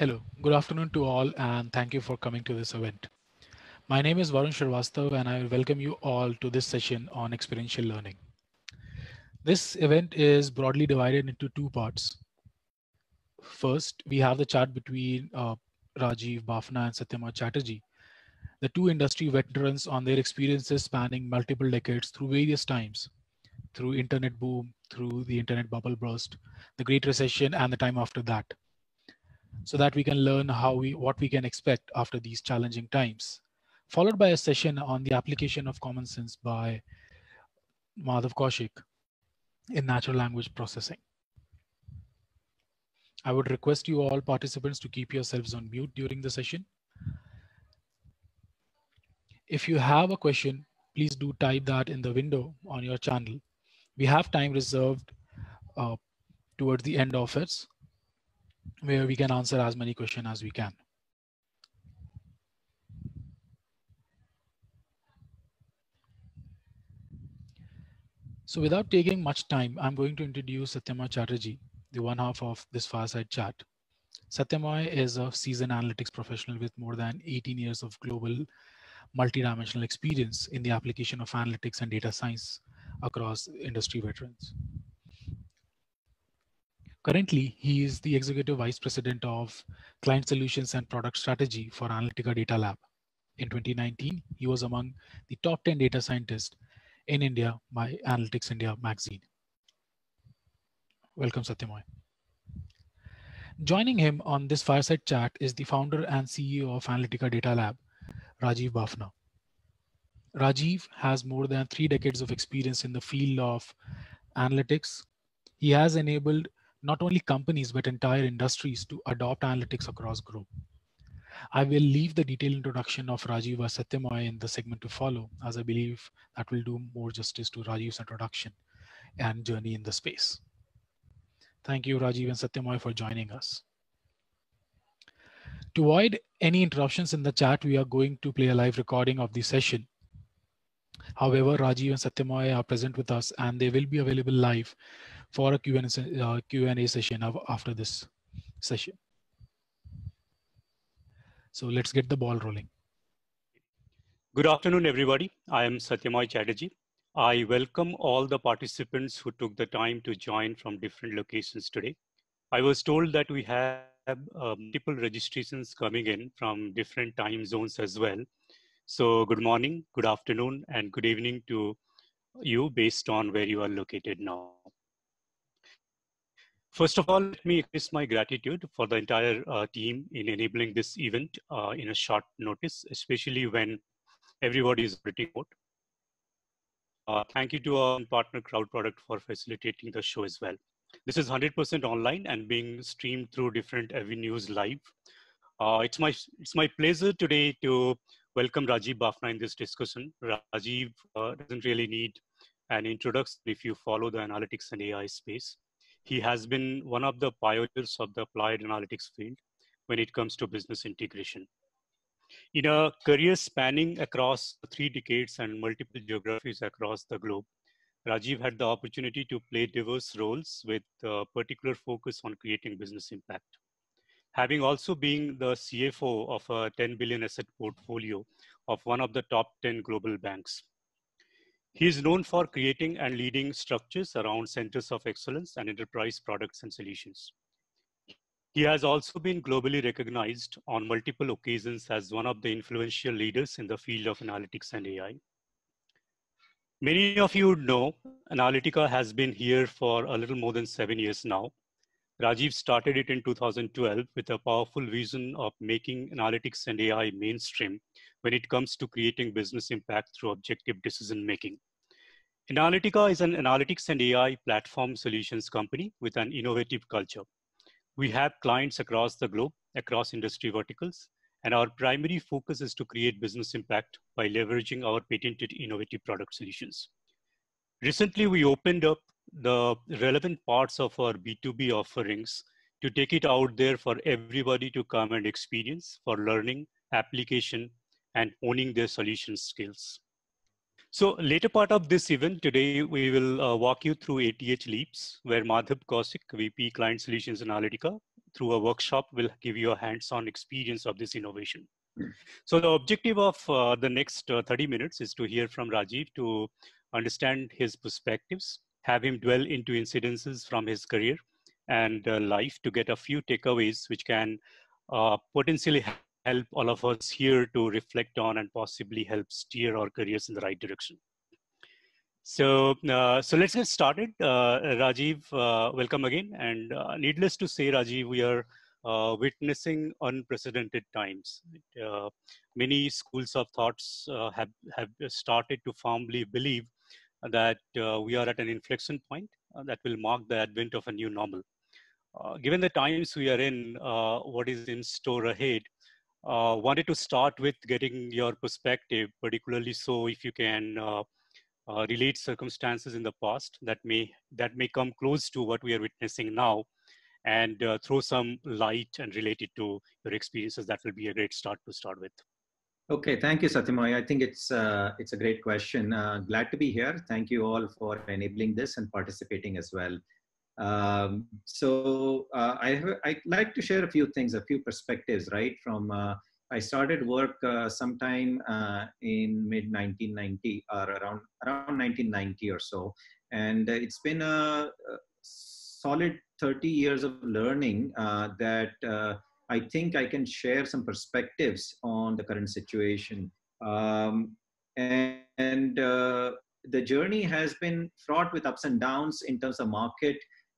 Hello, good afternoon to all, and thank you for coming to this event. My name is Varun Shrivastava, and I welcome you all to this session on experiential learning. This event is broadly divided into two parts. First, we have the chat between uh, Rajeev Baphna and Satyamoy Chatterjee, the two industry veterans on their experiences spanning multiple decades through various times, through internet boom, through the internet bubble burst, the Great Recession, and the time after that, so that we can learn how we what we can expect after these challenging times. Followed by a session on the application of common sense by Madhav Kaushik in natural language processing. I would request you all participants to keep yourselves on mute during the session. If you have a question, please do type that in the window on your channel. We have time reserved uh, towards the end of it where we can answer as many questions as we can. So without taking much time, I'm going to introduce Satyamoy Chatterjee, the one half of this fireside chat. Satyamoy is a seasoned analytics professional with more than 18 years of global multidimensional experience in the application of analytics and data science across industry veterans. Currently, he is the Executive Vice President of Client Solutions and Product Strategy for Analyttica Datalab. In 2019, he was among the top 10 data scientists in India by Analytics India magazine. Welcome, Satyamoy. Joining him on this fireside chat is the founder and CEO of Analytica Data Lab, Rajeev Baphna. Rajeev has more than three decades of experience in the field of analytics. He has enabled not only companies, but entire industries to adopt analytics across globe. I will leave the detailed introduction of Rajeev and Satyamoy in the segment to follow, as I believe that will do more justice to Rajeev's introduction and journey in the space. Thank you, Rajeev and Satyamoy, for joining us. To avoid any interruptions in the chat, we are going to play a live recording of the session. However, Rajeev and Satyamoy are present with us and they will be available live for a Q&A, uh, Q&A session after this session. So let's get the ball rolling. Good afternoon, everybody. I am Satyamoy Chatterjee. I welcome all the participants who took the time to join from different locations today. I was told that we have uh, multiple registrations coming in from different time zones as well. So good morning, good afternoon, and good evening to you based on where you are located now. First of all, let me express my gratitude for the entire uh, team in enabling this event uh, in a short notice, especially when everybody is remote. Uh, thank you to our partner Crowd Product for facilitating the show as well. This is 100% online and being streamed through different avenues live. Uh, it's my it's my pleasure today to welcome Rajeev Baphna in this discussion. Rajeev uh, doesn't really need an introduction if you follow the analytics and AI space. He has been one of the pioneers of the applied analytics field when it comes to business integration. In a career spanning across three decades and multiple geographies across the globe, Rajeev had the opportunity to play diverse roles with a particular focus on creating business impact. Having also been the CFO of a 10 billion asset portfolio of one of the top 10 global banks. He is known for creating and leading structures around centers of excellence and enterprise products and solutions. He has also been globally recognized on multiple occasions as one of the influential leaders in the field of analytics and AI. Many of you know Analyttica has been here for a little more than seven years now. Rajeev started it in 2012 with a powerful vision of making analytics and AI mainstream when it comes to creating business impact through objective decision making. Analyttica is an analytics and AI platform solutions company with an innovative culture. We have clients across the globe, across industry verticals, and our primary focus is to create business impact by leveraging our patented innovative product solutions. Recently, we opened up the relevant parts of our B2B offerings to take it out there for everybody to come and experience for learning, application, and owning their solution skills. So later part of this event today, we will uh, walk you through ATH Leaps, where Madhav Kaushik, VP Client Solutions Analyttica, through a workshop will give you a hands-on experience of this innovation. So the objective of uh, the next uh, 30 minutes is to hear from Rajeev to understand his perspectives, have him dwell into incidences from his career and uh, life to get a few takeaways which can uh, potentially help all of us here to reflect on and possibly help steer our careers in the right direction. So, uh, so let's get started. Uh, Rajeev, uh, welcome again. And uh, needless to say, Rajeev, we are uh, witnessing unprecedented times. Uh, many schools of thoughts have have started to firmly believe that we are at an inflection point that will mark the advent of a new normal. given the times we are in, what is in store ahead? uh, wanted to start with getting your perspective, particularly so if you can uh, uh, relate circumstances in the past that may that may come close to what we are witnessing now, and uh, throw some light and relate it to your experiences. That will be a great start to start with. Okay, thank you, Satyamoy. I think it's uh, it's a great question. Uh, glad to be here. Thank you all for enabling this and participating as well. Um, so uh, I have, I'd like to share a few things, a few perspectives, right? From uh, I started work uh, sometime uh, in mid 1990 or around around 1990 or so, and it's been a, solid 30 years of learning that I think I can share some perspectives on the current situation. Um, and, and the journey has been fraught with ups and downs in terms of market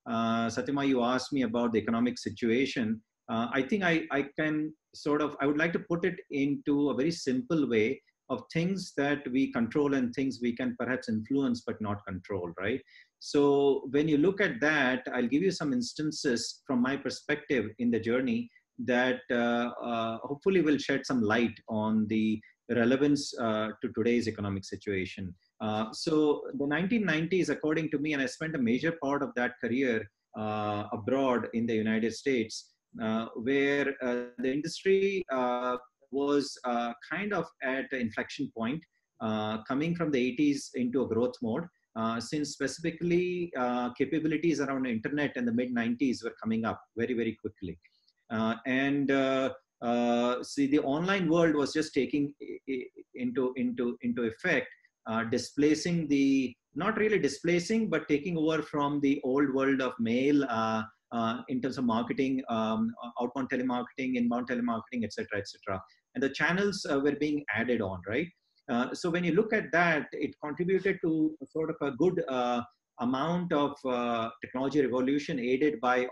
uh, Satyamoy, you asked me about the economic situation. Uh, I think I, I can sort of, I would like to put it into a very simple way of things that we control and things we can perhaps influence but not control, right? So when you look at that, I'll give you some instances from my perspective in the journey that uh, uh, hopefully will shed some light on the relevance uh, to today's economic situation. Uh, so the 1990s, according to me, and I spent a major part of that career uh, abroad in the United States, uh, where uh, the industry uh, was kind of at an inflection point, coming from the 80s into a growth mode. since specifically capabilities around the internet in the mid 90s were coming up very, very quickly. And see, the online world was just taking into, into, into effect uh, displacing the not really displacing but taking over from the old world of mail uh, uh, in terms of marketing um, outbound telemarketing inbound telemarketing etc etc and the channels uh, were being added on right? Uh, so when you look at that it contributed to sort of a good uh, amount of technology revolution aided by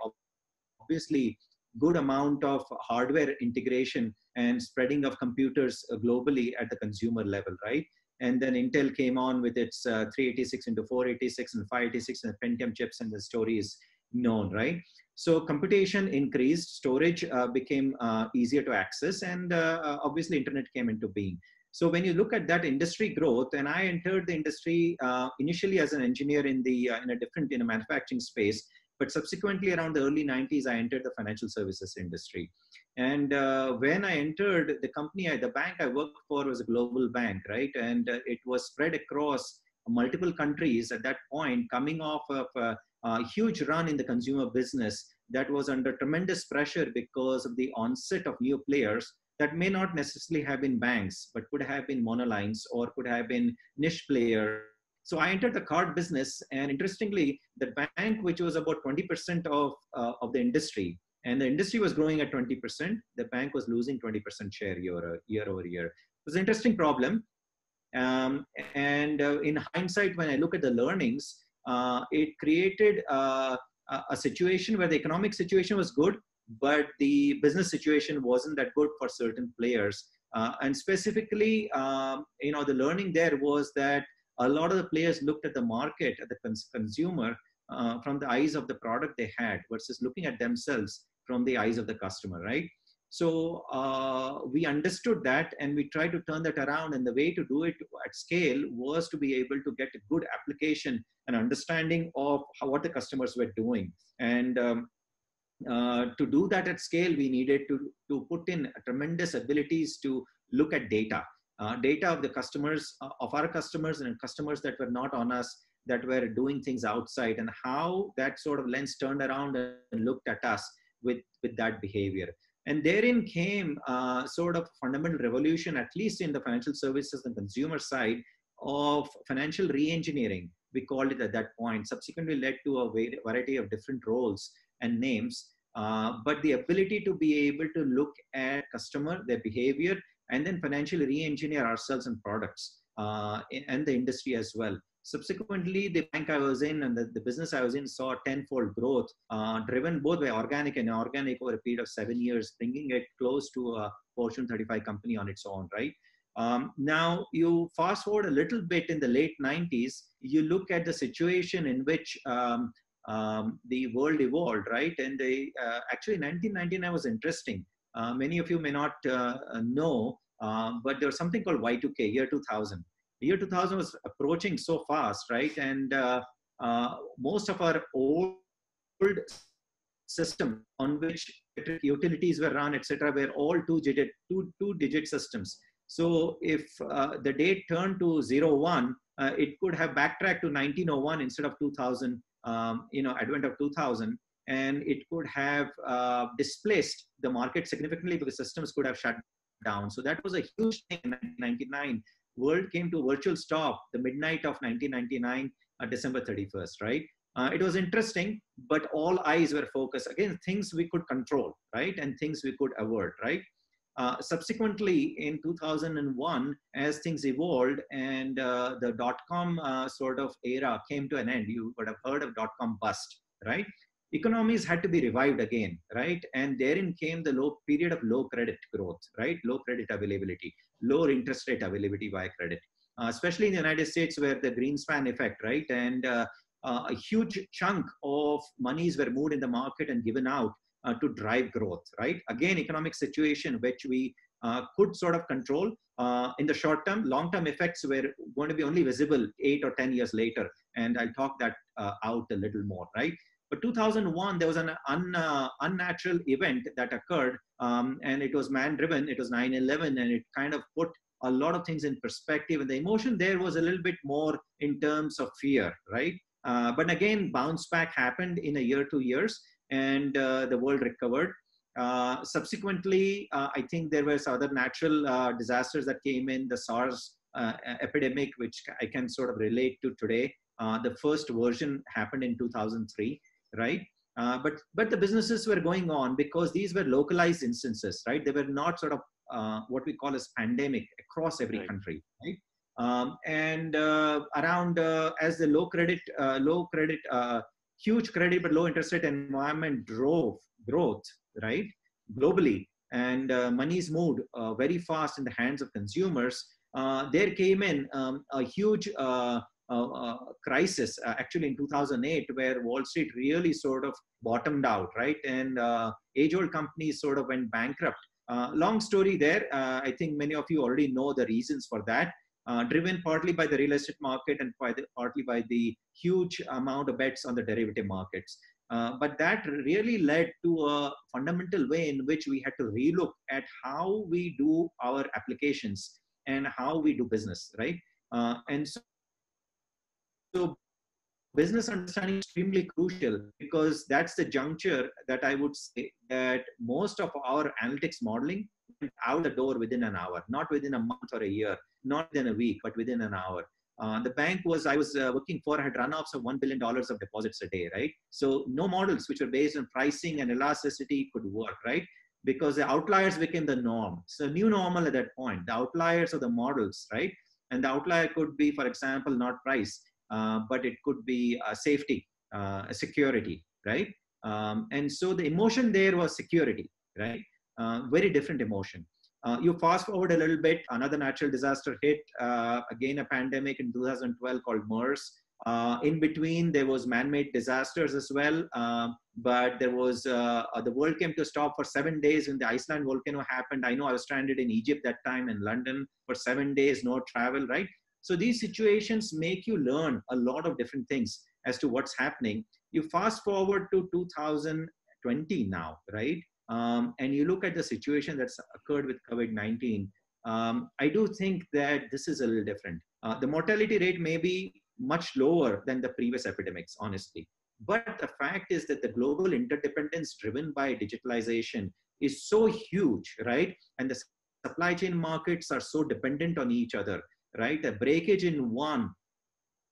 obviously good amount of hardware integration and spreading of computers globally at the consumer level right and then Intel came on with its uh, 386 into 486 and 586 and Pentium chips, and the story is known, right? So computation increased, storage uh, became uh, easier to access, and uh, uh, obviously internet came into being. So when you look at that industry growth, and I entered the industry uh, initially as an engineer in the in a different in a manufacturing space, but subsequently, around the early 90s, I entered the financial services industry. And uh, when I entered the company, the bank I worked for was a global bank, right? And uh, it was spread across multiple countries at that point, coming off of a, a huge run in the consumer business that was under tremendous pressure because of the onset of new players that may not necessarily have been banks, but could have been monolines or could have been niche players so I entered the card business, and interestingly, the bank, which was about 20% of, uh, of the industry, and the industry was growing at 20%, the bank was losing 20% share year, year over year. It was an interesting problem. Um, and uh, in hindsight, when I look at the learnings, uh, it created uh, a situation where the economic situation was good, but the business situation wasn't that good for certain players. Uh, and specifically, um, you know, the learning there was that a lot of the players looked at the market, at the cons- consumer, uh, from the eyes of the product they had versus looking at themselves from the eyes of the customer, right? So uh, we understood that and we tried to turn that around. And the way to do it at scale was to be able to get a good application and understanding of how, what the customers were doing. And um, uh, to do that at scale, we needed to, to put in tremendous abilities to look at data uh, data of the customers, uh, of our customers and customers that were not on us, that were doing things outside, and how that sort of lens turned around and looked at us with, with that behavior. And therein came uh, sort of fundamental revolution, at least in the financial services and consumer side of financial re-engineering. We called it at that point. Subsequently led to a variety of different roles and names. Uh, but the ability to be able to look at customer, their behavior, and then financially re-engineer ourselves and products uh, and the industry as well. Subsequently, the bank I was in and the, the business I was in saw tenfold growth, uh, driven both by organic and inorganic over a period of seven years, bringing it close to a Fortune 35 company on its own, right? Um, now, you fast forward a little bit in the late 90s, you look at the situation in which um, um, the world evolved, right? And they, uh, actually, 1999 was interesting. Uh, many of you may not uh, know, uh, but there was something called Y2K, year 2000 year 2000 was approaching so fast, right? And most of our old system on which utilities were run, etc., were all two-digit two two-digit systems. So if uh, the date turned to zero one, uh, it could have backtracked to 1901 instead of 2000. Um, you know, advent of 2000, and it could have uh, displaced the market significantly because systems could have shut down. So that was a huge thing in 1999 world came to virtual stop the midnight of 1999, uh, December 31st, right? Uh, it was interesting, but all eyes were focused. Again, things we could control, right? And things we could avert, right? Uh, subsequently, in 2001, as things evolved and uh, the dot-com uh, sort of era came to an end, you would have heard of dot-com bust, right? Economies had to be revived again, right? And therein came the low period of low credit growth, right? Low credit availability lower interest rate availability via credit, uh, especially in the United States where the Greenspan effect, right? And uh, uh, a huge chunk of monies were moved in the market and given out uh, to drive growth, right? Again, economic situation which we uh, could sort of control uh, in the short term. Long term effects were going to be only visible eight or 10 years later. And I'll talk that out a little more, right? But 2001, there was an un, uh, unnatural event that occurred, um, and it was man-driven. It was 9/11, and it kind of put a lot of things in perspective. And the emotion there was a little bit more in terms of fear, right? Uh, but again, bounce back happened in a year, two years, and uh, the world recovered. Uh, subsequently, uh, I think there were other natural uh, disasters that came in, the SARS uh, epidemic, which I can sort of relate to today. the first version happened in 2003 right? Uh, but but the businesses were going on because these were localized instances, right? They were not sort of uh, what we call as pandemic across every right. country, right? Um, and uh, around uh, as the low credit, uh, low credit, uh, huge credit but low interest rate environment drove growth, right? Globally, and monies moved very fast in the hands of consumers. there came in um, a huge uh, uh, crisis uh, actually in 2008 where wall street really sort of bottomed out right and age old companies sort of went bankrupt long story there i think many of you already know the reasons for that uh, driven partly by the real estate market and by the, partly by the huge amount of bets on the derivative markets. Uh, but that really led to a fundamental way in which we had to relook at how we do our applications and how we do business, right? Uh, and so so business understanding is extremely crucial because that's the juncture that I would say that most of our analytics modeling out the door within an hour, not within a month or a year, not within a week, but within an hour. Uh, the bank was I was uh, working for had runoffs of one billion dollars of deposits a day, right? So no models which were based on pricing and elasticity could work, right? Because the outliers became the norm. So new normal at that point. The outliers of the models, right? And the outlier could be, for example, not price but it could be a safety, uh, security, right? Um, and so the emotion there was security, right? Uh, very different emotion. you fast forward a little bit, another natural disaster hit, again a pandemic in 2012 called MERS. Uh, in between, there was man-made disasters as well, uh, but there was uh, the world came to a stop for seven days when the Iceland volcano happened. I know I was stranded in Egypt that time in London for seven days, no travel, right? So these situations make you learn a lot of different things as to what's happening. You fast forward to 2020 now, right? Um, and you look at the situation that's occurred with COVID-19. Um, I do think that this is a little different. Uh, the mortality rate may be much lower than the previous epidemics, honestly. But the fact is that the global interdependence driven by digitalization is so huge, right? And the supply chain markets are so dependent on each other, right? A breakage in one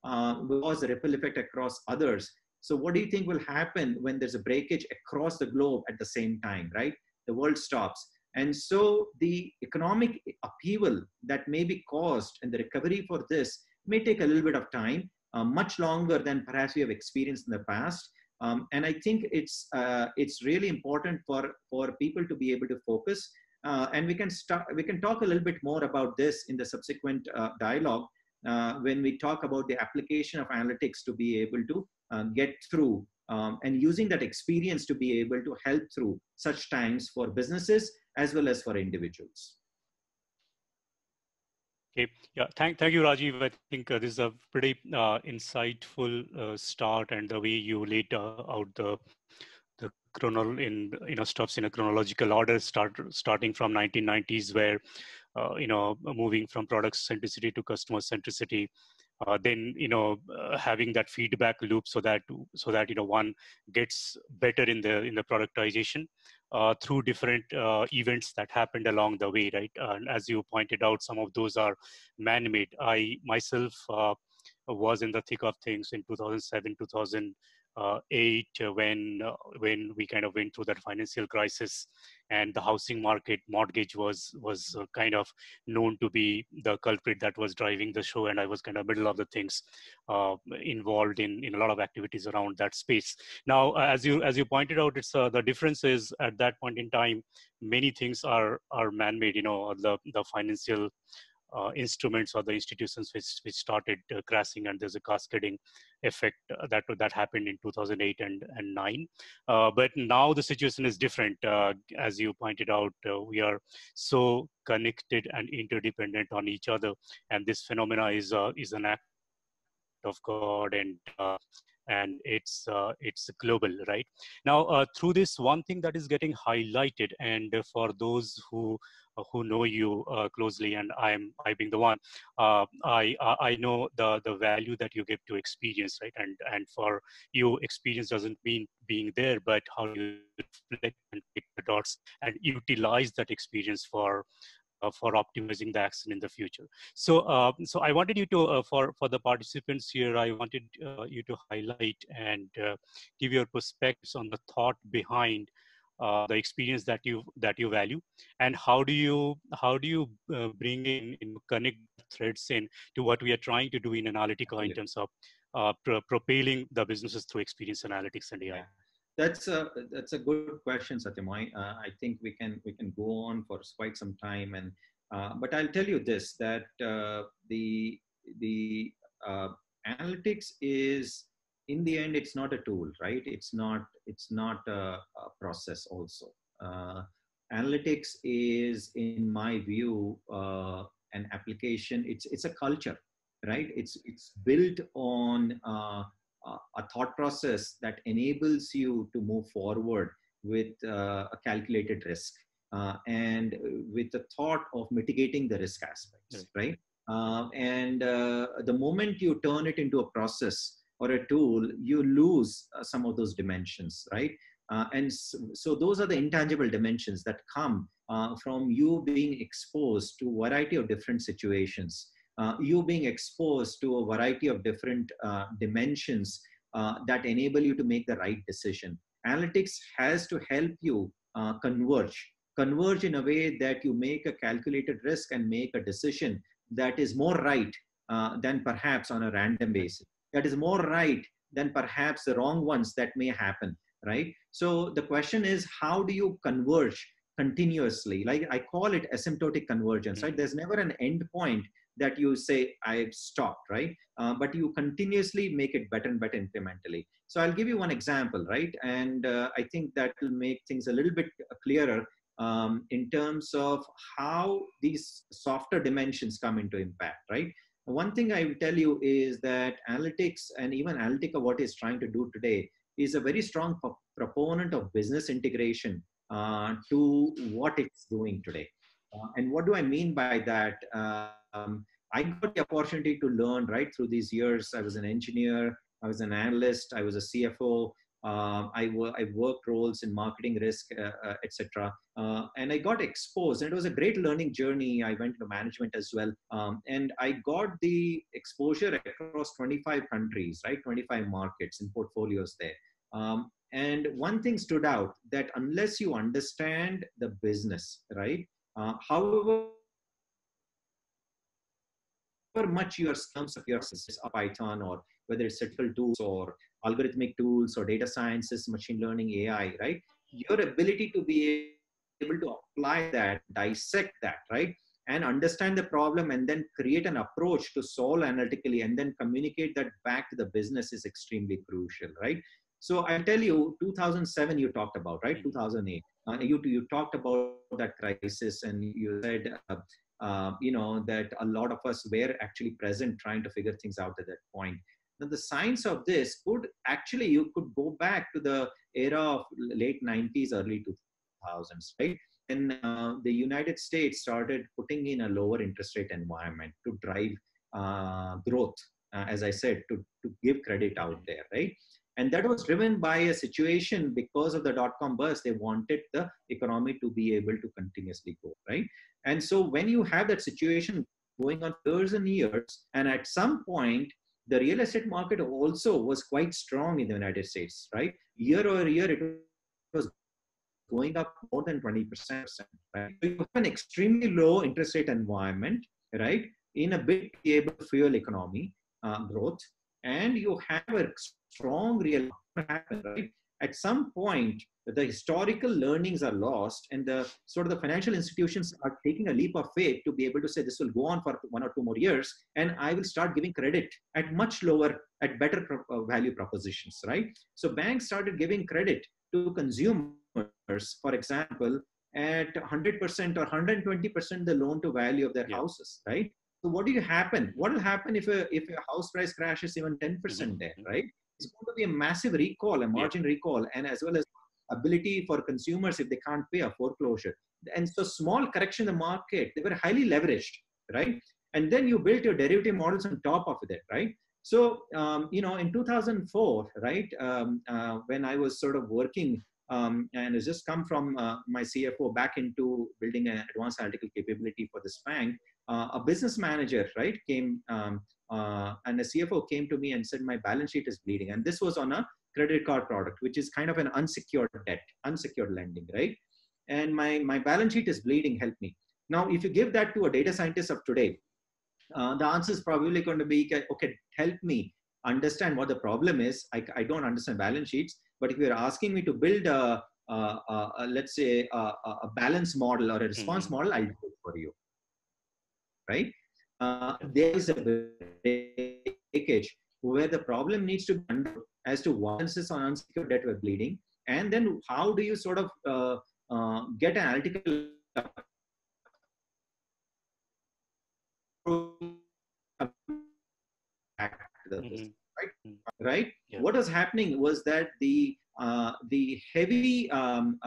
uh, was a ripple effect across others. So what do you think will happen when there's a breakage across the globe at the same time, right? The world stops. And so the economic upheaval that may be caused and the recovery for this may take a little bit of time, uh, much longer than perhaps we have experienced in the past. Um, and I think it's uh, it's really important for for people to be able to focus. Uh, and we can start. We can talk a little bit more about this in the subsequent uh, dialogue uh, when we talk about the application of analytics to be able to uh, get through um, and using that experience to be able to help through such times for businesses as well as for individuals. Okay, yeah, thank, thank you, Rajeev. I think uh, this is a pretty uh, insightful uh, start and the way you laid uh, out the the chronol in you know stuffs in a chronological order, start starting from 1990s, where uh, you know moving from product centricity to customer centricity, uh, then you know uh, having that feedback loop so that so that you know one gets better in the in the productization uh, through different uh, events that happened along the way right? And as you pointed out some of those are man-made. I myself uh, was in the thick of things in 2007 2000 uh, Uh, eight uh, when uh, when we kind of went through that financial crisis and the housing market mortgage was was uh, kind of known to be the culprit that was driving the show and i was kind of middle of the things uh, involved in in a lot of activities around that space. Now as you as you pointed out it's the difference is at that point in time many things are are man-made you know the the financial uh, instruments or the institutions which, which started uh, crashing and there's a cascading effect uh, that that happened in 2008 and, and 9 uh, but now the situation is different. Uh, as you pointed out we are so connected and interdependent on each other and this phenomena is is an act of god and and it's uh, it's global right? Now uh, through this one thing that is getting highlighted and for those who who know you uh, closely and i'm i being the one uh, i i know the the value that you give to experience right and and for you experience doesn't mean being there but how you reflect and pick the dots and utilize that experience for uh, for optimizing the action in the future. So, uh, so I wanted you to, uh, for for the participants here, I wanted uh, you to highlight and uh, give your perspectives on the thought behind uh, the experience that you that you value, and how do you how do you bring in, in connect threads in to what we are trying to do in Analyttica in terms of pro propelling the businesses through experience analytics and AI. That's a that's a good question, Satyamoy. Uh, I think we can we can go on for quite some time, and uh, but I'll tell you this that uh, the the uh, analytics is in the end it's not a tool, right? It's not it's not a, a process. Also, uh, analytics is, in my view, uh, an application. It's it's a culture, right? It's it's built on a thought process that enables you to move forward with uh, a calculated risk uh, and with the thought of mitigating the risk aspects, right? right? Uh, and uh, the moment you turn it into a process or a tool, you lose uh, some of those dimensions, right? Uh, and so, so, those are the intangible dimensions that come from you being exposed to a variety of different situations uh, you being exposed to a variety of different uh, dimensions uh, that enable you to make the right decision. Analytics has to help you uh, converge, converge in a way that you make a calculated risk and make a decision that is more right uh, than perhaps on a random basis. That is more right than perhaps the wrong ones that may happen, right? So the question is, how do you converge continuously? Like I call it asymptotic convergence, right? There's never an end point that you say I've stopped, right? Uh, but you continuously make it better and better incrementally. So I'll give you one example, right? And uh, I think that will make things a little bit clearer um, in terms of how these softer dimensions come into impact, right? One thing I will tell you is that analytics and even Analyttica, what is trying to do today, is a very strong proponent of business integration uh, to what it's doing today. Uh, and what do I mean by that? Um, I got the opportunity to learn right through these years. I was an engineer I was an analyst. I was a CFO. Uh, I, I worked roles in marketing risk, uh, uh, etc. Uh, and I got exposed, and it was a great learning journey. I went to management as well, um, and I got the exposure across 25 countries, right, 25 markets and portfolios there. Um, and one thing stood out that unless you understand the business, right, uh, however much your terms of your is Python or whether it's statistical tools or algorithmic tools or data sciences, machine learning, AI, right? Your ability to be able to apply that, dissect that, right? And understand the problem and then create an approach to solve analytically and then communicate that back to the business is extremely crucial, right? So I tell you, 2007 you talked about, right? 2008. Uh, you, you talked about that crisis and you said, uh, uh, you know, that a lot of us were actually present trying to figure things out at that point. Now, the science of this could actually, you could go back to the era of late 90s, early 2000s, right? And uh, the United States started putting in a lower interest rate environment to drive uh, growth, uh, as I said, to, to give credit out there, right? And that was driven by a situation because of the dot com bust. They wanted the economy to be able to continuously grow, right? And so when you have that situation going on years and years, and at some point, the real estate market also was quite strong in the United States, right? Year over year, it was going up more than 20%. Right? So you have an extremely low interest rate environment, right? In a big able fuel economy uh, growth, and you have a strong real happen, right? At some point, the historical learnings are lost, and the sort of the financial institutions are taking a leap of faith to be able to say this will go on for one or two more years, and I will start giving credit at much lower, at better uh, value propositions, right? So banks started giving credit to consumers, for example, at 100% or 120% the loan to value of their yeah. houses, right? So what do you happen? What will happen if a if a house price crashes even 10% mm-hmm. there, right? It's going to be a massive recall, a margin yeah. recall, and as well as ability for consumers if they can't pay a foreclosure. And so small correction in the market, they were highly leveraged, right? And then you built your derivative models on top of it, right? So, um, you know, in 2004, right, um, uh, when I was sort of working um, and has just come from uh, my CFO back into building an advanced analytical capability for this bank, uh, a business manager, right, came um, uh, and the CFO came to me and said, my balance sheet is bleeding. And this was on a credit card product, which is kind of an unsecured debt, unsecured lending, right? And my, my balance sheet is bleeding, help me. Now, if you give that to a data scientist of today, uh, the answer is probably going to be, okay, help me understand what the problem is. I, I don't understand balance sheets, but if you're asking me to build a, a, a, a let's say, a, a, balance model or a response mm-hmm. model, I'll do it for you right? Uh, there is a breakage where the problem needs to be understood as to why is on unsecured debt were bleeding, and then how do you sort of uh, uh, get an analytical mm-hmm. right? Right. Yeah. What was happening was that the uh, the heavy um,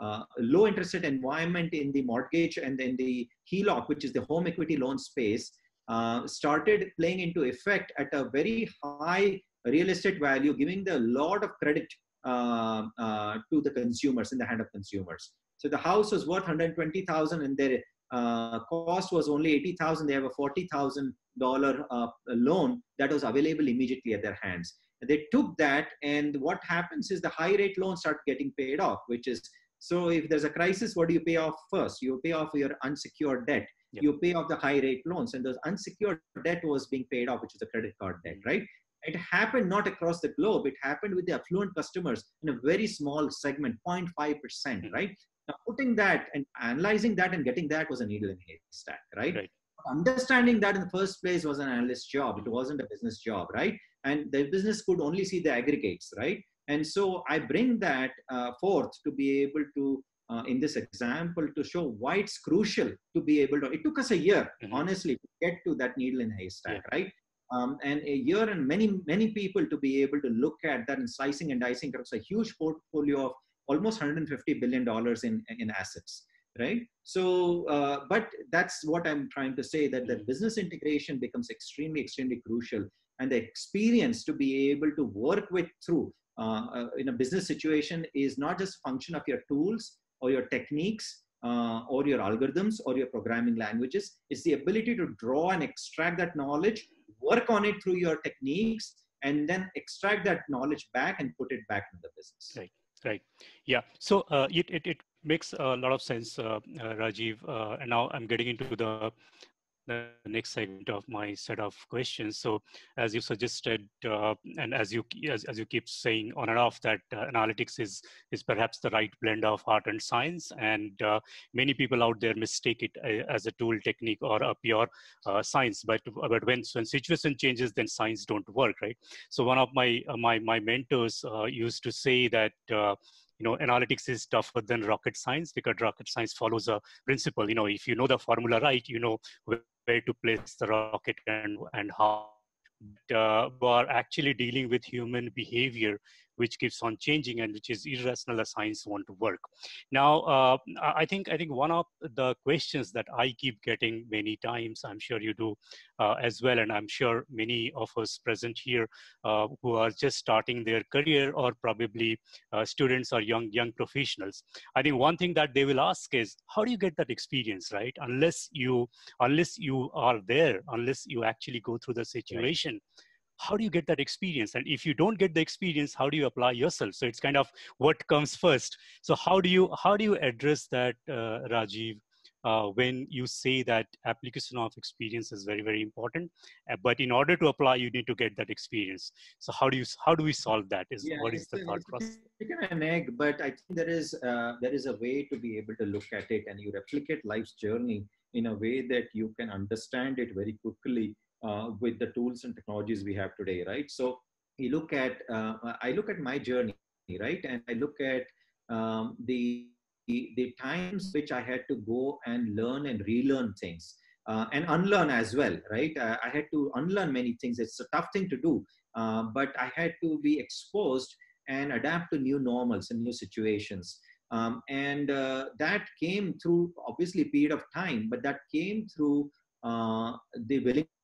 uh, low interest rate environment in the mortgage and in the HELOC, which is the home equity loan space, uh, started playing into effect at a very high real estate value, giving the lot of credit uh, uh to the consumers in the hand of consumers. So the house was worth 120,000 and their uh, cost was only 80,000. They have a $40,000 uh, loan that was available immediately at their hands. They took that, and what happens is the high rate loans start getting paid off, which is so if there's a crisis, what do you pay off first? You pay off your unsecured debt. Yep. You pay off the high rate loans, and those unsecured debt was being paid off, which is a credit card debt, mm-hmm. right? It happened not across the globe. It happened with the affluent customers in a very small segment, 0.5%, percent mm hmm right? Now, putting that and analyzing that and getting that was a needle in a haystack, right? right? Understanding that in the first place was an analyst job. It wasn't a business job, right? And the business could only see the aggregates, right? And so I bring that uh, forth to be able to, uh, in this example, to show why it's crucial to be able to. It took us a year, mm-hmm. honestly, to get to that needle in haystack, yeah. right? Um, and a year and many, many people to be able to look at that and slicing and dicing across a huge portfolio of almost 150 billion dollars in in assets right so uh, but that's what i'm trying to say that the mm-hmm. business integration becomes extremely extremely crucial and the experience to be able to work with through in a business situation is not just function of your tools or your techniques uh, or your algorithms or your programming languages. It's the ability to draw and extract that knowledge, work on it through your techniques, and then extract that knowledge back and put it back in the business. Right. Right. Yeah. So uh, it, it, it makes a lot of sense, uh, uh, Rajeev. Uh, and now I'm getting into the the next segment of my set of questions. So as you suggested, uh, and as you as, as you keep saying on and off that uh, analytics is is perhaps the right blend of art and science, and uh, many people out there mistake it uh, as a tool technique or a pure uh, science. But but when when situation changes, then science don't work, right? So one of my uh, my my mentors used to say that you know analytics is tougher than rocket science because rocket science follows a principle you know if you know the formula right you know where to place the rocket and and how but, uh, are actually dealing with human behavior which keeps on changing and which is irrational as science want to work. Now, uh, I think I think one of the questions that I keep getting many times, I'm sure you do uh, as well, and I'm sure many of us present here uh, who are just starting their career or probably uh, students or young young professionals. I think one thing that they will ask is, how do you get that experience, right? Unless you unless you are there, unless you actually go through the situation. Right how do you get that experience? And if you don't get the experience how do you apply yourself? So it's kind of what comes first. So how do you how do you address that uh, rajeev uh, when you say that application of experience is very very important uh, but in order to apply you need to get that experience. So how do you how do we solve that is yeah, what is the thought process? chicken and egg but i think there is uh, there is a way to be able to look at it and you replicate life's journey in a way that you can understand it very quickly uh, with the tools and technologies we have today, right? So you look at, uh, I look at my journey, right? And I look at um, the, the, the times which I had to go and learn and relearn things. Uh, and unlearn as well, right? Uh, I had to unlearn many things. It's a tough thing to do, uh, but I had to be exposed and adapt to new normals and new situations. Um, and uh, that came through obviously period of time, but that came through uh, the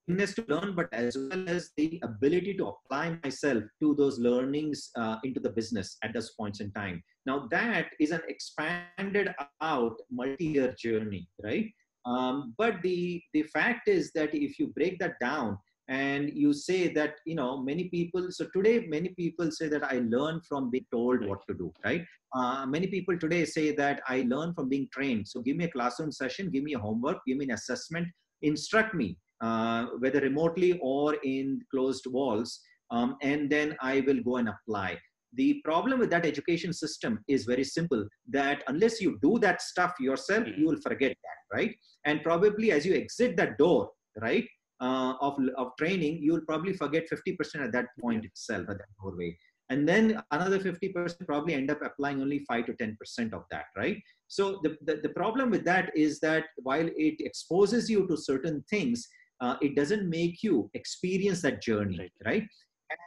willingness to learn, but as well as the ability to apply myself to those learnings uh, into the business at those points in time. Now, that is an expanded out multi year journey, right? Um, but the, the fact is that if you break that down and you say that, you know, many people, so today, many people say that I learn from being told what to do, right? Uh, many people today say that I learn from being trained. So give me a classroom session, give me a homework, give me an assessment, instruct me uh, whether remotely or in closed walls, um, and then I will go and apply. The problem with that education system is very simple that unless you do that stuff yourself, you will forget that, right? And probably as you exit that door, right, uh, of, of training, you will probably forget 50% at that point itself, at that doorway. And then another 50% probably end up applying only 5 to 10% of that, right? So the, the, the problem with that is that while it exposes you to certain things, uh, it doesn't make you experience that journey, right? right?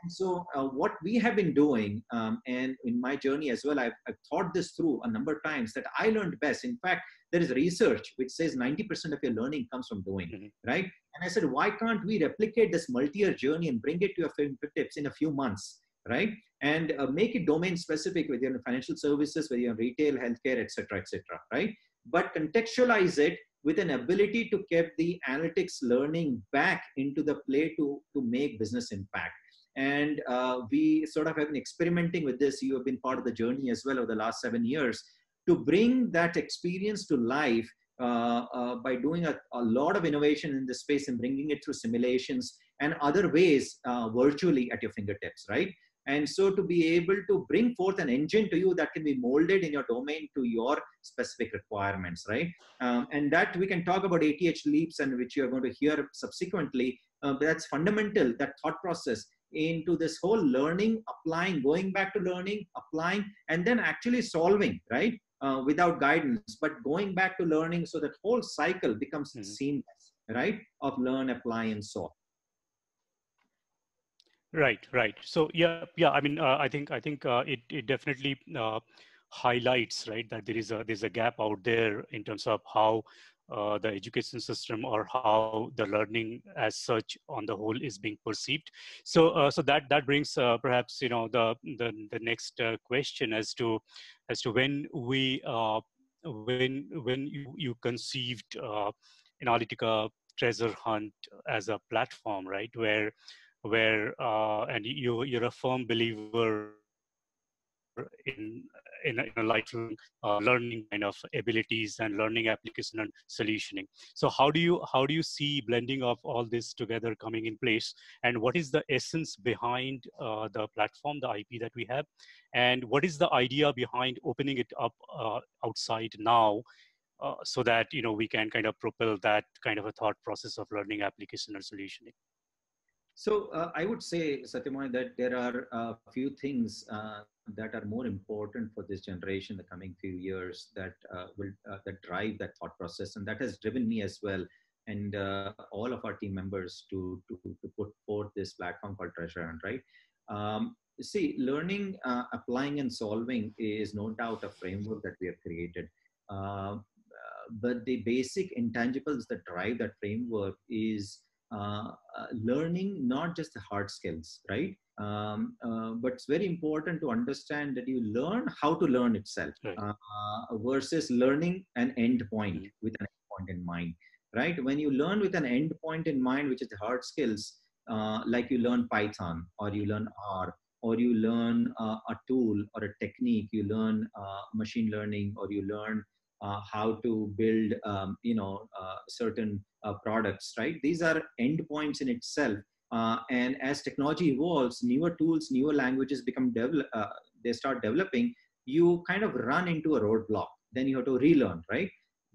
And so, uh, what we have been doing, um, and in my journey as well, I've, I've, thought this through a number of times that I learned best. In fact, there is research which says 90% of your learning comes from doing, mm-hmm. right? And I said, why can't we replicate this multi year journey and bring it to your fingertips in a few months? right? And uh, make it domain specific whether you're in financial services, whether you're in retail, healthcare, etc., etc., right? But contextualize it with an ability to keep the analytics learning back into the play to, to make business impact. And uh, we sort of have been experimenting with this. You have been part of the journey as well over the last seven years to bring that experience to life uh, uh, by doing a, a, lot of innovation in this space and bringing it through simulations and other ways uh, virtually at your fingertips, right? And so to be able to bring forth an engine to you that can be molded in your domain to your specific requirements, right? Um, and that we can talk about ATH leaps and which you're going to hear subsequently. Uh, that's fundamental, that thought process into this whole learning, applying, going back to learning, applying, and then actually solving, right? Uh, without guidance, but going back to learning so that whole cycle becomes mm-hmm. seamless, right? Of learn, apply, and solve. Right, right. So yeah, yeah. I mean, uh, I think I think uh, it it definitely uh, highlights right that there is a there's a gap out there in terms of how uh, the education system or how the learning as such on the whole is being perceived. So, uh, so that that brings uh, perhaps you know the the, the next uh, question as to as to when we uh, when when you, you conceived uh, Analyttica Treasure Hunt as a platform, right? Where where uh, and you you're a firm believer in in a, in a lifelong uh, learning kind of abilities and learning application and solutioning. So how do you how do you see blending of all this together coming in place? And what is the essence behind uh, the platform, the IP that we have, and what is the idea behind opening it up uh, outside now? Uh, so that you know we can kind of propel that kind of a thought process of learning application and solutioning. So uh, I would say, Satyamoy, that there are a few things uh, that are more important for this generation the coming few years that uh, will uh, that drive that thought process and that has driven me as well and uh, all of our team members to, to, to put forth this platform called treasure hunt right? Um, see learning uh, applying and solving is no doubt a framework that we have created. Uh, but the basic intangibles that drive that framework is uh, learning not just the hard skills right um, uh, but it's very important to understand that you learn how to learn itself right. uh, versus learning an end point mm-hmm. with an end point in mind right when you learn with an end point in mind which is the hard skills uh, like you learn python or you learn r or you learn uh, a tool or a technique you learn uh, machine learning or you learn uh, how to build um, you know certain products right these are endpoints in itself uh, and as technology evolves, newer tools, newer languages become develop, uh, they start developing, you kind of run into a roadblock. Then you have to relearn, right?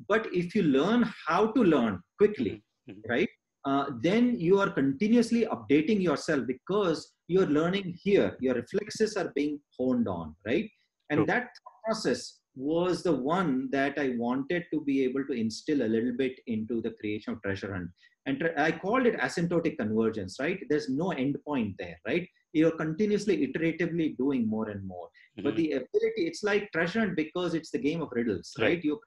But if you learn how to learn quickly, mm-hmm. right? Uh, then you are continuously updating yourself because you're learning here. Your reflexes are being honed on, right? And that process was the one that I wanted to be able to instill a little bit into the creation of Treasure Hunt. And I called it asymptotic convergence, right? There's no end point there, right? You're continuously, iteratively doing more and more. Mm-hmm. But the ability, it's like treasure hunt because it's the game of riddles, right? right? You're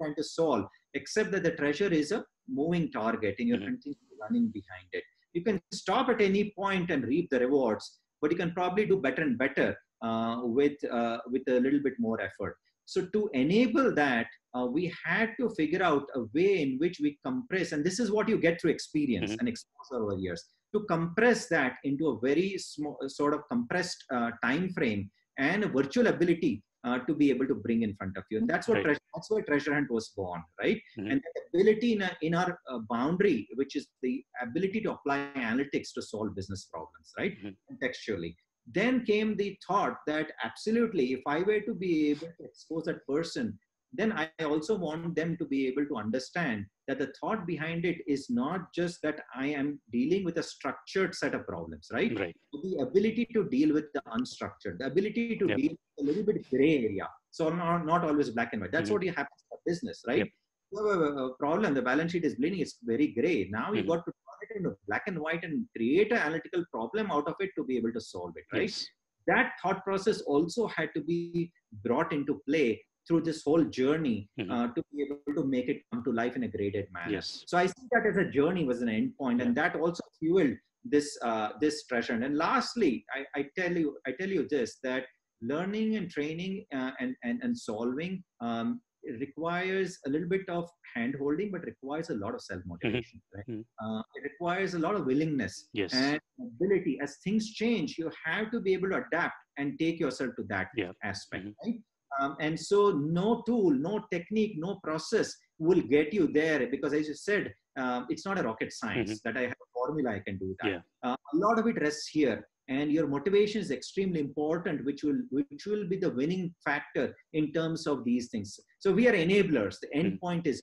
trying to solve, except that the treasure is a moving target and you're mm-hmm. continually running behind it. You can stop at any point and reap the rewards, but you can probably do better and better uh, with uh, with a little bit more effort. So to enable that, uh, we had to figure out a way in which we compress, and this is what you get through experience mm-hmm. and exposure over years, to compress that into a very small, sort of compressed uh, time frame and a virtual ability uh, to be able to bring in front of you. And that's what right. treasure, that's why Treasure Hunt was born, right? Mm-hmm. And the ability in, a, in our uh, boundary, which is the ability to apply analytics to solve business problems, right? Mm-hmm. Contextually then came the thought that absolutely if i were to be able to expose that person then i also want them to be able to understand that the thought behind it is not just that i am dealing with a structured set of problems right, right. the ability to deal with the unstructured the ability to yep. deal with a little bit gray area so not, not always black and white that's mm-hmm. what you happens in business right yep. you have a, a, problem the balance sheet is bleeding it's very gray now mm-hmm. you got to it into black and white and create an analytical problem out of it to be able to solve it, right? Yes. That thought process also had to be brought into play through this whole journey mm-hmm. uh, to be able to make it come to life in a graded manner. Yes. So I see that as a journey was an end point, yeah. and that also fueled this uh, this treasure. And lastly, I, I, tell you I tell you this that learning and training uh, and, and and solving um, it requires a little bit of hand holding, but requires a lot of self motivation. Mm-hmm. Right? Mm-hmm. Uh, it requires a lot of willingness yes. and ability. As things change, you have to be able to adapt and take yourself to that yeah. aspect. Mm-hmm. Right? Um, and so, no tool, no technique, no process will get you there because, as you said, um, it's not a rocket science mm-hmm. that I have a formula I can do that. Yeah. Uh, a lot of it rests here and your motivation is extremely important which will which will be the winning factor in terms of these things. So we are enablers. The end mm. point is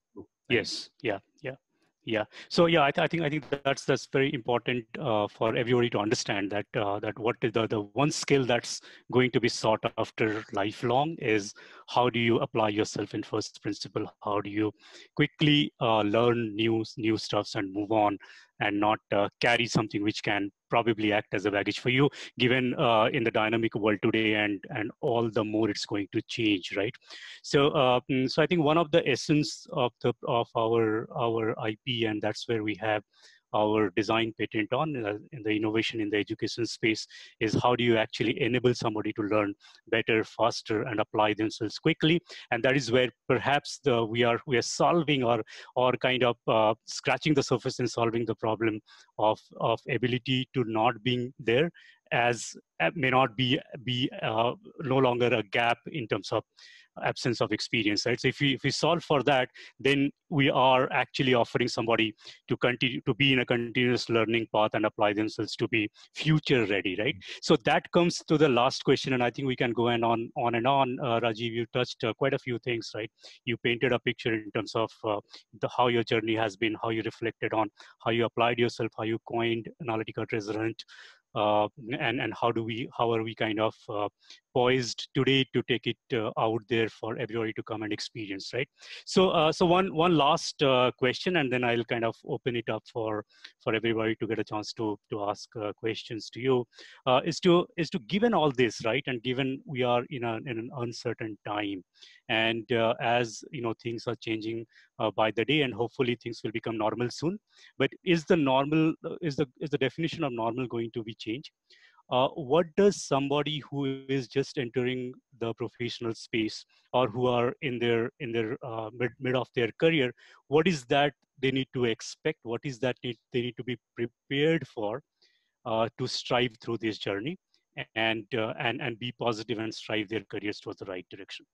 yes. Yeah. Yeah. Yeah. So yeah i, th- I think i think that's that's very important uh, for everybody to understand that uh, that what is the the one skill that's going to be sought after lifelong is how do you apply yourself in first principle? How do you quickly uh, learn new new stuffs and move on and not uh, carry something which can probably act as a baggage for you given uh, in the dynamic world today and and all the more it's going to change right? So uh, mm, so i think one of the essence of the of our our ip and that's where we have our design patent on uh, in the innovation in the education space is how do you actually enable somebody to learn better, faster, and apply themselves quickly. And that is where perhaps the, we are we are solving or or kind of uh, scratching the surface and solving the problem of of ability to not being there as uh, may not be be uh, no longer a gap in terms of absence of experience right? So if we if we solve for that then we are actually offering somebody to continue to be in a continuous learning path and apply themselves to be future ready right? So that comes to the last question and i think we can go and on on and on. Uh, rajeev you touched uh, quite a few things right? You painted a picture in terms of uh, the how your journey has been how you reflected on how you applied yourself how you coined Analyttica resonant uh, and and how do we how are we kind of uh, poised today to take it uh, out there for everybody to come and experience right? So uh, so one one last uh, question and then i'll kind of open it up for for everybody to get a chance to to ask uh, questions to you. Is to is to given all this right and given we are in, a, in an uncertain time and as you know things are changing by the day and hopefully things will become normal soon but is the normal is the is the definition of normal going to be changed uh, what does somebody who is just entering the professional space or who are in their in their uh, mid, mid of their career what is that they need to expect? What is that need, they need to be prepared for uh, to strive through this journey and uh, and and be positive and strive their careers towards the right direction?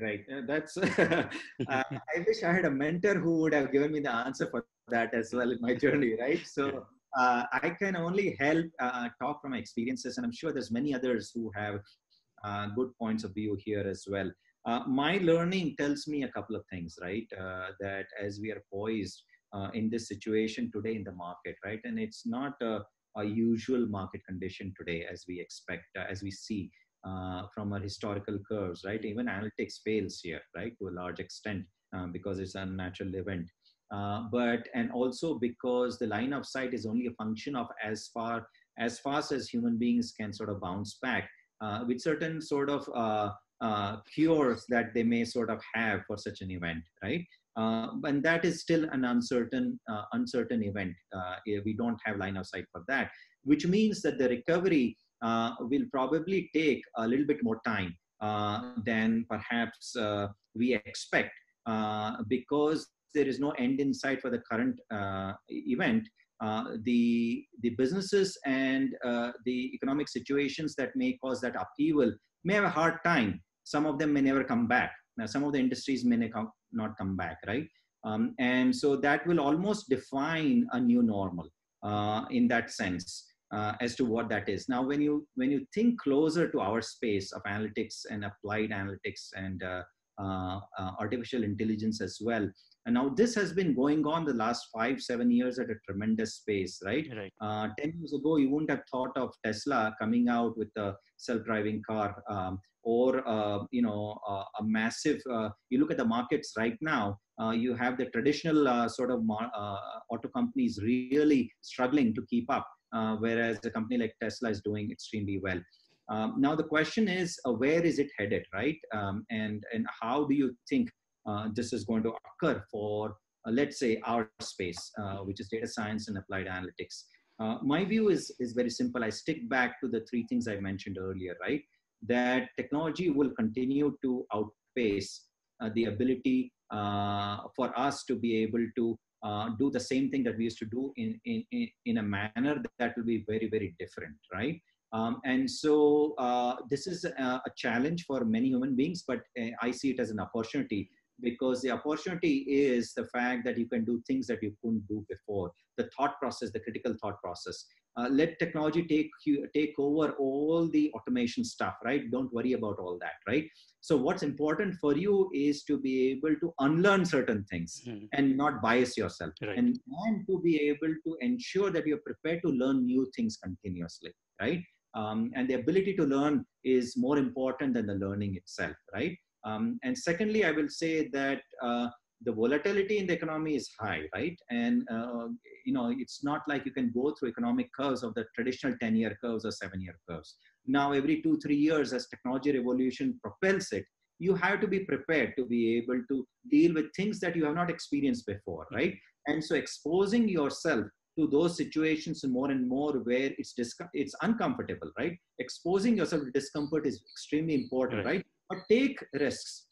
Right. Uh, that's uh, i wish i had a mentor who would have given me the answer for that as well in my journey right? So uh, I can only help uh, talk from my experiences, and I'm sure there's many others who have uh, good points of view here as well. Uh, my learning tells me a couple of things, right? Uh, that as we are poised uh, in this situation today in the market, right, and it's not a, a usual market condition today as we expect, as we see from our historical curves, right? Even analytics fails here, right, to a large extent because it's a natural event. Uh, but and also because the line of sight is only a function of as far as fast as human beings can sort of bounce back uh, with certain sort of uh, uh cures that they may sort of have for such an event, right? Uh, and that is still an uncertain uncertain event. we don't have line of sight for that, which means that the recovery will probably take a little bit more time than perhaps we expect because there is no end in sight for the current uh, event, uh, the the businesses and uh, the economic situations that may cause that upheaval may have a hard time. Some of them may never come back. Now, some of the industries may not come back, right? Um, and so that will almost define a new normal uh, in that sense. Uh, as to what that is. Now, when you when you think closer to our space of analytics and applied analytics and uh, uh, uh, artificial intelligence as well, and now this has been going on the last five, seven years at a tremendous pace, right? right. Uh, 10 years ago, you wouldn't have thought of Tesla coming out with a self-driving car um, or, uh, you know, uh, a massive, uh, you look at the markets right now, uh, you have the traditional uh, sort of auto companies really struggling to keep up, whereas a company like Tesla is doing extremely well. Um, now the question is, where is it headed, right? Um, and, and how do you think this is going to occur for, uh, let's say, our space, uh, which is data science and applied analytics. my view is, is very simple. I stick back to the three things I mentioned earlier, right? That technology will continue to outpace the ability for us to be able to uh, do the same thing that we used to do in, in, in a manner that will be very, very different, right? Um, and so uh, this is a, a, challenge for many human beings, but uh, I see it as an opportunity because the opportunity is the fact that you can do things that you couldn't do before. The thought process the critical thought process. Uh, let technology take you take over all the automation stuff right? Don't worry about all that right? So what's important for you is to be able to unlearn certain things mm-hmm. and not bias yourself. Right. and, and to be able to ensure that you're prepared to learn new things continuously right? Um, and the ability to learn is more important than the learning itself right um, and secondly, I will say that uh, the volatility in the economy is high, right? And uh, you know, it's not like you can go through economic curves of the traditional 10-year curves or seven-year curves. Now, every two, three years, as technology revolution propels it, you have to be prepared to be able to deal with things that you have not experienced before, right? And so, exposing yourself to those situations more and more where it's it's uncomfortable, right? Exposing yourself to discomfort is extremely important, right? right? But take risks.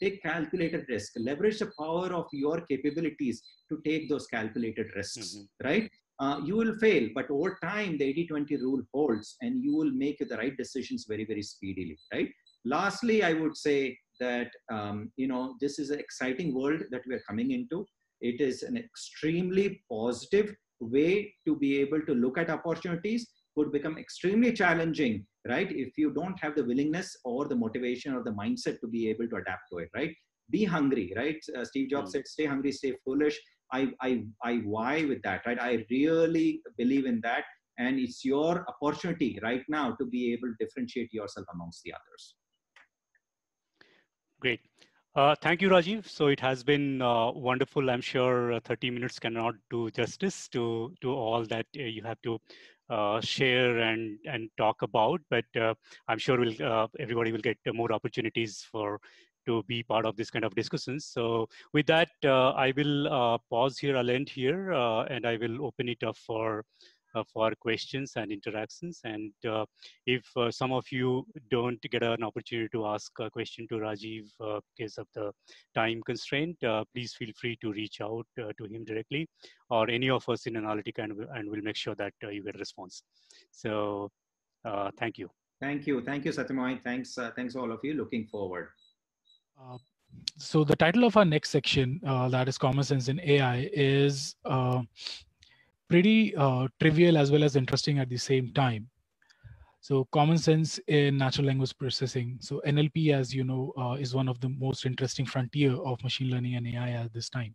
Take calculated risk. Leverage the power of your capabilities to take those calculated risks mm-hmm. right? Uh, you will fail but over time the 80-20 rule holds and you will make the right decisions very very speedily right? Lastly i would say that um, you know this is an exciting world that we are coming into. It is an extremely positive way to be able to look at opportunities. Could become extremely challenging right? If you don't have the willingness or the motivation or the mindset to be able to adapt to it right? Be hungry right? Uh, steve jobs mm. said stay hungry stay foolish. I i i why with that right? I really believe in that and it's your opportunity right now to be able to differentiate yourself amongst the others. Great. Uh, thank you, Rajeev. So it has been uh, wonderful. I'm sure uh, 30 minutes cannot do justice to to all that uh, you have to uh, share and and talk about. But uh, I'm sure we'll uh, everybody will get more opportunities for to be part of this kind of discussions. So with that, uh, I will uh, pause here. I'll end here, and I will open it up for uh, for questions and interactions. And uh, if uh, some of you don't get an opportunity to ask a question to Rajeev because of the time constraint, please feel free to reach out to him directly or any of us in Analyttica and, and we'll make sure that you get a response. So thank you. Thank you. Thank you, Satyamoy. Thanks, thanks all of you. Looking forward. Uh, so the title of our next section, uh, that is Common Sense in AI, is uh, pretty uh, trivial as well as interesting at the same time. So common sense in natural language processing. So NLP, as you know, uh, is one of the most interesting frontier of machine learning and AI at this time.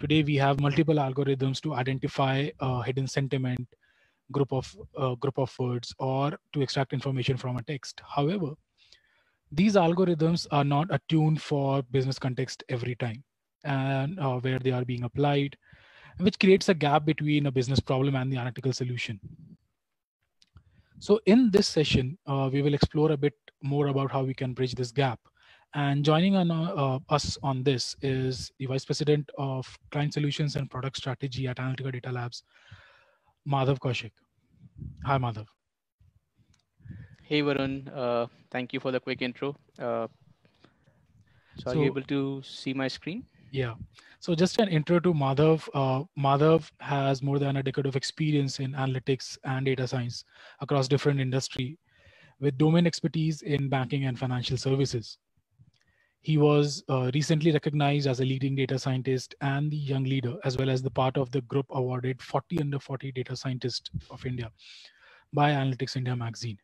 Today, we have multiple algorithms to identify a hidden sentiment, group of uh, group of words, or to extract information from a text. However, these algorithms are not attuned for business context every time, and uh, where they are being applied, which creates a gap between a business problem and the analytical solution. So in this session, uh, we will explore a bit more about how we can bridge this gap. And joining on, uh, us on this is the Vice President of Client Solutions and Product Strategy at Analyttica Data Labs, Madhav Kaushik. Hi, Madhav. Hey, Varun. Uh, thank you for the quick intro. Uh, so, so, are you able to see my screen? Yeah. So just an intro to Madhav. Uh, Madhav has more than a decade of experience in analytics and data science across different industry with domain expertise in banking and financial services. He was uh, recently recognized as a leading data scientist and the young leader, as well as the part of the group awarded 40 under 40 data scientist of India by Analytics India magazine.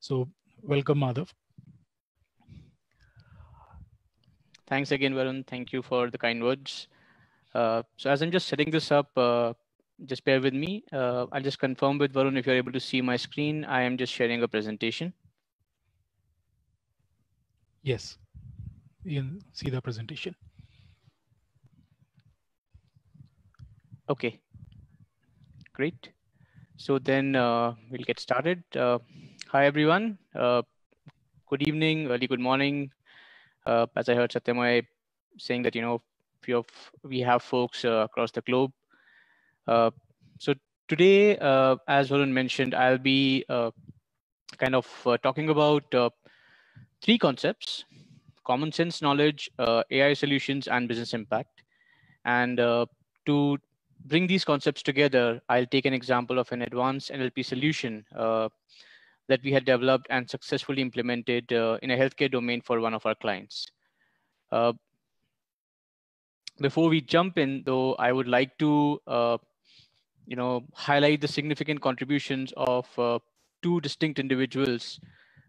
So welcome, Madhav. Thanks again, Varun. Thank you for the kind words. Uh, so as I'm just setting this up, uh, just bear with me. Uh, I'll just confirm with Varun if you're able to see my screen. I am just sharing a presentation. Yes, you can see the presentation. Okay, great. So then uh, we'll get started. Uh, hi, everyone. Uh, good evening, early good morning, uh, as I heard Satyamoy saying that, you know, we have, we have folks uh, across the globe. Uh, so today, uh, as Varun mentioned, I'll be uh, kind of uh, talking about three concepts, common sense knowledge, AI solutions, and business impact. And to bring these concepts together, I'll take an example of an advanced NLP solution that we had developed and successfully implemented uh, in a healthcare domain for one of our clients. Uh, before we jump in, though, I would like to, uh, you know, highlight the significant contributions of uh, two distinct individuals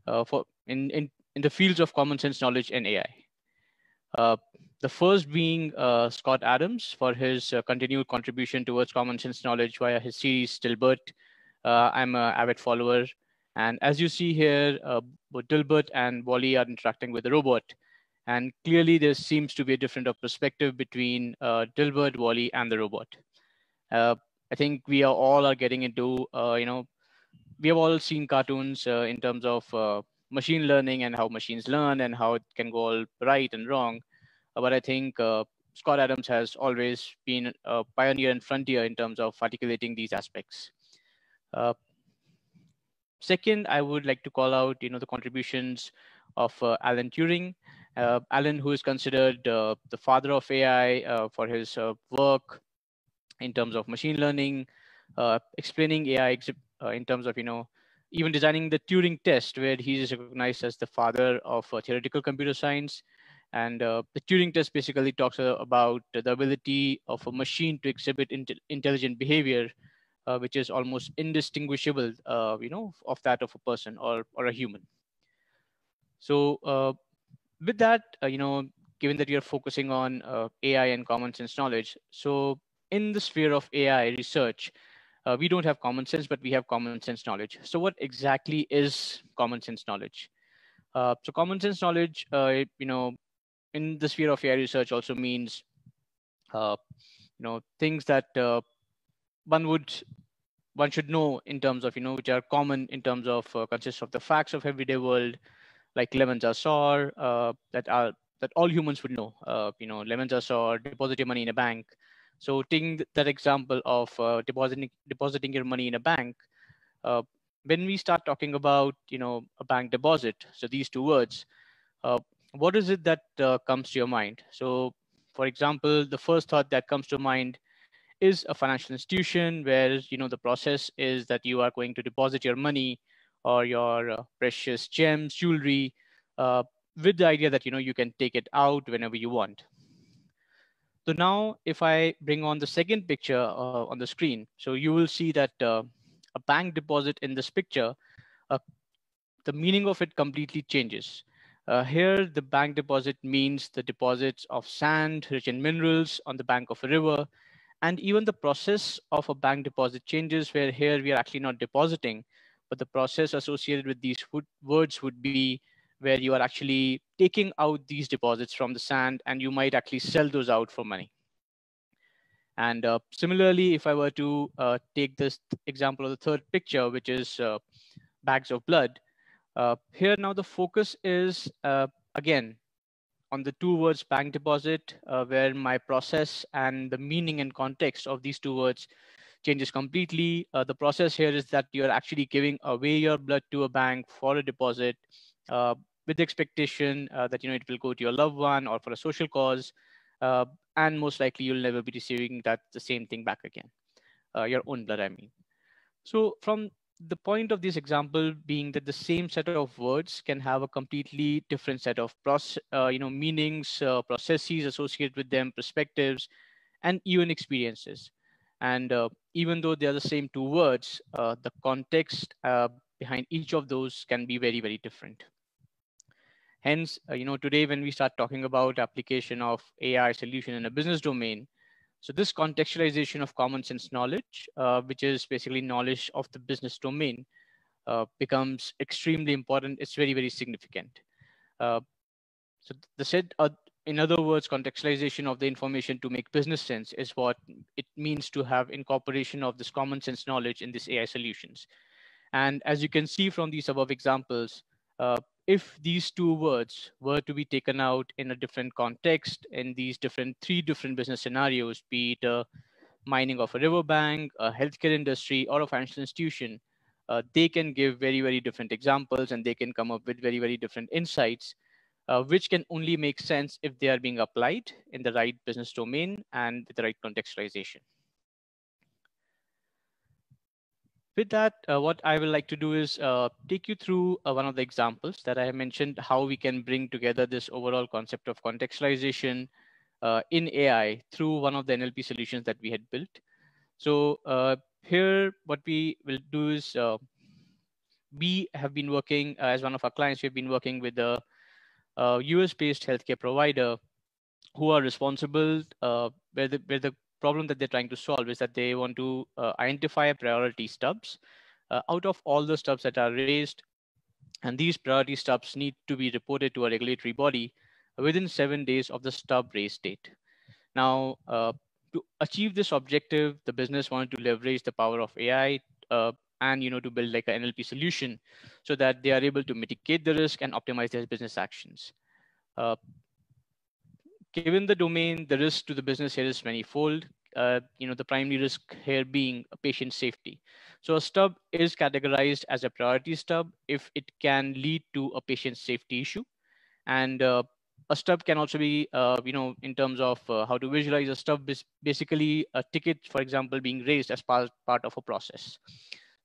uh, for in, in in the fields of common sense knowledge and AI. Uh, the first being Scott Adams for his continued contribution towards common sense knowledge via his series Dilbert. I'm an avid follower and as you see here, uh, Dilbert and Wally are interacting with the robot. And clearly there seems to be a different of perspective between uh, Dilbert, Wally, and the robot. Uh, I think we are all are getting into, uh, you know, we have all seen cartoons uh, in terms of uh, machine learning and how machines learn and how it can go all right and wrong. Uh, but I think Scott Adams has always been a pioneer and frontier in terms of articulating these aspects. Uh, second, I would like to call out, you know, the contributions of uh, Alan Turing. Uh, Alan, who is considered the father of AI for his work in terms of machine learning, uh, explaining AI uh, in terms of, you know, even designing the Turing test, where he is recognized as the father of uh, theoretical computer science. And uh, the Turing test basically talks uh, about the ability of a machine to exhibit int intelligent behavior, uh, which is almost indistinguishable, uh, you know, of that of a person or, or a human. So uh, with that, you know, given that you're focusing on AI and common sense knowledge, so in the sphere of AI research, uh, we don't have common sense, but we have common sense knowledge. So what exactly is common sense knowledge? Uh, so common sense knowledge, uh, you know, in the sphere of AI research also means, uh, you know, things that uh, one would, one should know in terms of, you know, which are common in terms of uh, consists of the facts of everyday world, like lemons are sour, that are that all humans would know. you know, lemons are sour, deposit your money in a bank, so taking that example of uh, depositing depositing your money in a bank, uh, when we start talking about you know a bank deposit, so these two words, uh, what is it that uh, comes to your mind? So, for example, the first thought that comes to mind is a financial institution where you know the process is that you are going to deposit your money or your uh, precious gems, jewelry, uh, with the idea that you know you can take it out whenever you want. So now if I bring on the second picture uh, on the screen, so you will see that uh, a bank deposit in this picture, uh, the meaning of it completely changes. Uh, here, the bank deposit means the deposits of sand, rich in minerals on the bank of a river. And even the process of a bank deposit changes where here we are actually not depositing, but the process associated with these words would be where you are actually taking out these deposits from the sand and you might actually sell those out for money. And uh, similarly, if I were to uh, take this example of the third picture, which is uh, bags of blood, uh, here now the focus is, uh, again, on the two words bank deposit, uh, where my process and the meaning and context of these two words changes completely. the process here is that you're actually giving away your blood to a bank for a deposit uh, with the expectation uh, that you know it will go to your loved one or for a social cause, uh, and most likely you'll never be receiving that the same thing back again, your own blood, I mean. So from the point of this example being that the same set of words can have a completely different set of process, uh, you know, meanings, uh, processes associated with them, perspectives, and even experiences. And uh, even though they are the same two words, the context behind each of those can be very, very different. Hence, uh, you know, today when we start talking about application of AI solution in a business domain, so this contextualization of common sense knowledge, uh, which is basically knowledge of the business domain, uh, becomes extremely important. It's very, very significant. Uh, so the said, in other words, contextualization of the information to make business sense is what it means to have incorporation of this common sense knowledge in these AI solutions. And as you can see from these above examples, uh, if these two words were to be taken out in a different context in these different three different business scenarios, be it a mining of a riverbank, a healthcare industry, or a financial institution, uh, they can give very, very different examples and they can come up with very, very different insights, uh, which can only make sense if they are being applied in the right business domain and with the right contextualization. With that, uh, what I would like to do is uh, take you through uh, one of the examples that I have mentioned, how we can bring together this overall concept of contextualization uh, in AI through one of the NLP solutions that we had built. So uh, here, what we will do is uh, we have been working as one of our clients, we've been working with a, US-based healthcare provider who are responsible where the, where the problem that they're trying to solve is that they want to uh, identify priority stubs uh, out of all the stubs that are raised. And these priority stubs need to be reported to a regulatory body within seven days of the stub raise date. Now, uh, to achieve this objective, the business wanted to leverage the power of AI uh, and you know to build like an NLP solution so that they are able to mitigate the risk and optimize their business actions. Given the domain, the risk to the business here is manifold. Uh, you know, the primary risk here being patient safety. So a stub is categorized as a priority stub if it can lead to a patient safety issue. And uh, a stub can also be, uh, you know, in terms of uh, how to visualize a stub is basically a ticket, for example, being raised as part, part of a process.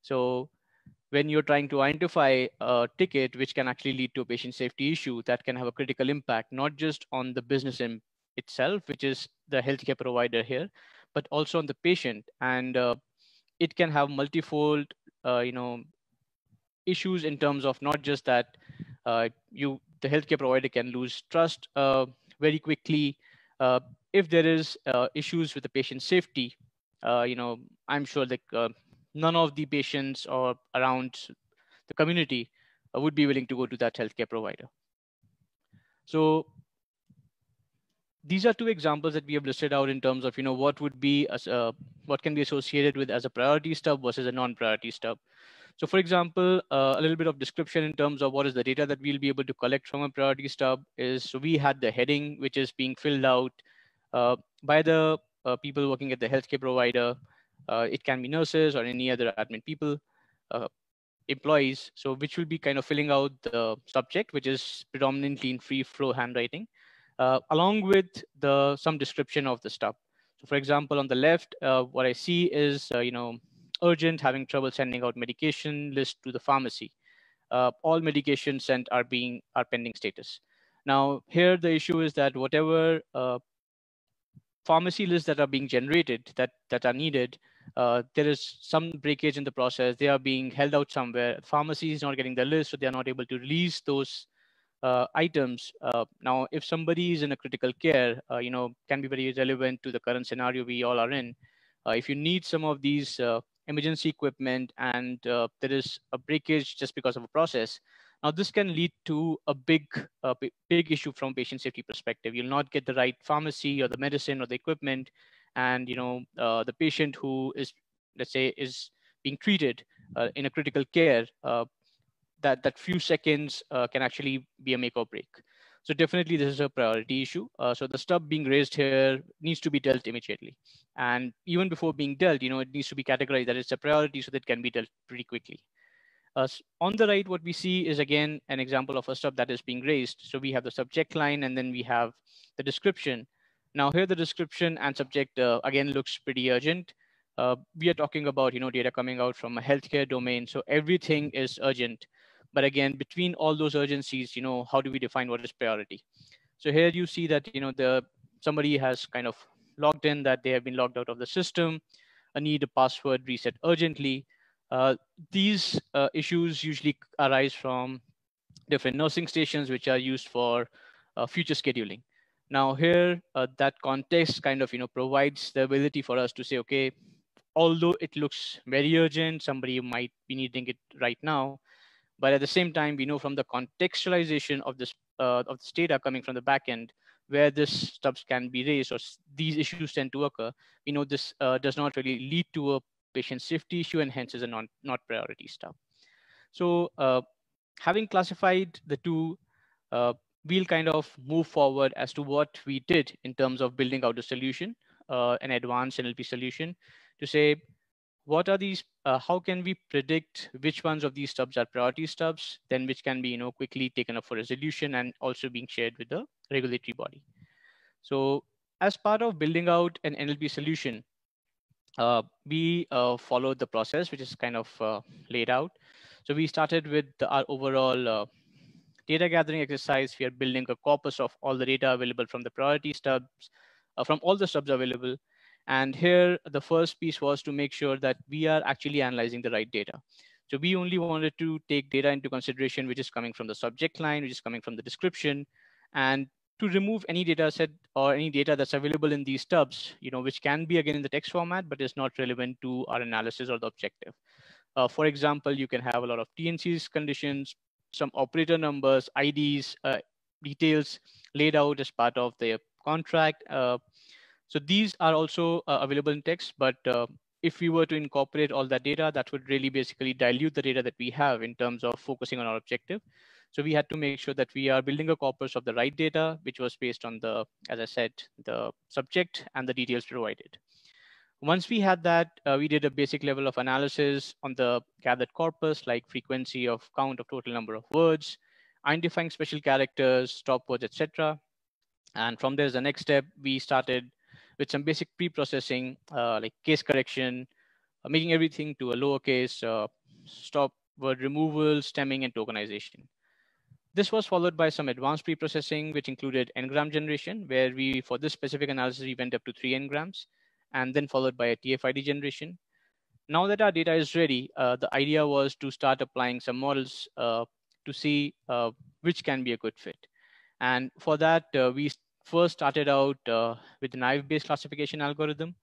So when you're trying to identify a ticket which can actually lead to a patient safety issue that can have a critical impact, not just on the business in itself, which is the healthcare provider here, but also on the patient. And uh, it can have multifold, uh, you know, issues in terms of not just that uh, you, the healthcare provider can lose trust uh, very quickly. Uh, if there is uh, issues with the patient safety, you know, I'm sure that none of the patients or around the community uh, would be willing to go to that healthcare provider. So these are two examples that we have listed out in terms of you know what would be as a, uh, what can be associated with as a priority stub versus a non-priority stub. So for example, uh, a little bit of description in terms of what is the data that we'll be able to collect from a priority stub is so we had the heading which is being filled out uh, by the uh, people working at the healthcare provider it can be nurses or any other admin people, uh, employees. So which will be kind of filling out the subject, which is predominantly in free flow handwriting, uh, along with the some description of the stuff. So for example, on the left, uh, what I see is, uh, you know, urgent, having trouble sending out medication list to the pharmacy. Uh, all medications sent are being are pending status. Now here the issue is that whatever pharmacy lists that are being generated that that are needed uh, there is some breakage in the process. They are being held out somewhere. Pharmacy is not getting the list, so they are not able to release those uh, items. Uh, now, if somebody is in a critical care, uh, you know, can be very relevant to the current scenario we all are in. Uh, if you need some of these uh, emergency equipment and there is a breakage just because of a process, now this can lead to a big, big issue from patient safety perspective. You'll not get the right pharmacy or the medicine or the equipment and you know uh, the patient who is let's say is being treated uh, in a critical care uh, that that few seconds uh, can actually be a make or break. So definitely this is a priority issue. Uh, so the stub being raised here needs to be dealt immediately. And even before being dealt you know it needs to be categorized that it's a priority so that it can be dealt pretty quickly. Uh, on the right, what we see is again an example of a stub that is being raised. So we have the subject line and then we have the description. Now here the description and subject uh, again looks pretty urgent. Uh, we are talking about you know data coming out from a healthcare domain, so everything is urgent. But again, between all those urgencies, you know, how do we define what is priority? So here you see that you know the somebody has kind of logged in that they have been logged out of the system, a need a password reset urgently. Uh, these uh, issues usually arise from different nursing stations, which are used for uh, future scheduling. Now here, uh, that context kind of, you know, provides the ability for us to say, okay, although it looks very urgent, somebody might be needing it right now, but at the same time, we know from the contextualization of this uh, of this data coming from the backend, where this stubs can be raised or these issues tend to occur, we know this uh, does not really lead to a patient safety issue and hence is a non not priority stub. So uh, having classified the two, uh, we'll kind of move forward as to what we did in terms of building out a solution, uh, an advanced NLP solution to say, what are these, uh, how can we predict which ones of these stubs are priority stubs, then which can be you know, quickly taken up for resolution and also being shared with the regulatory body. So as part of building out an NLP solution, uh, we uh, followed the process, which is kind of uh, laid out. So we started with our overall uh, data gathering exercise, we are building a corpus of all the data available from the priority stubs, uh, from all the stubs available. And here, the first piece was to make sure that we are actually analyzing the right data. So we only wanted to take data into consideration, which is coming from the subject line, which is coming from the description, and to remove any data set or any data that's available in these stubs, you know, which can be again in the text format, but is not relevant to our analysis or the objective. Uh, for example, you can have a lot of TNCs conditions, some operator numbers, IDs, uh, details laid out as part of the contract. Uh, so these are also uh, available in text, but uh, if we were to incorporate all that data, that would really basically dilute the data that we have in terms of focusing on our objective. So we had to make sure that we are building a corpus of the right data, which was based on the, as I said, the subject and the details provided. Once we had that, uh, we did a basic level of analysis on the gathered corpus, like frequency of count of total number of words, identifying special characters, stop words, etc. And from there, the next step, we started with some basic pre-processing, uh, like case correction, uh, making everything to a lowercase, uh, stop word removal, stemming, and tokenization. This was followed by some advanced pre-processing, which included n-gram generation, where we, for this specific analysis, we went up to three n-grams, and then followed by a TF-ID generation. Now that our data is ready, uh, the idea was to start applying some models uh, to see uh, which can be a good fit. And for that, uh, we first started out uh, with a naive Bayes classification algorithm.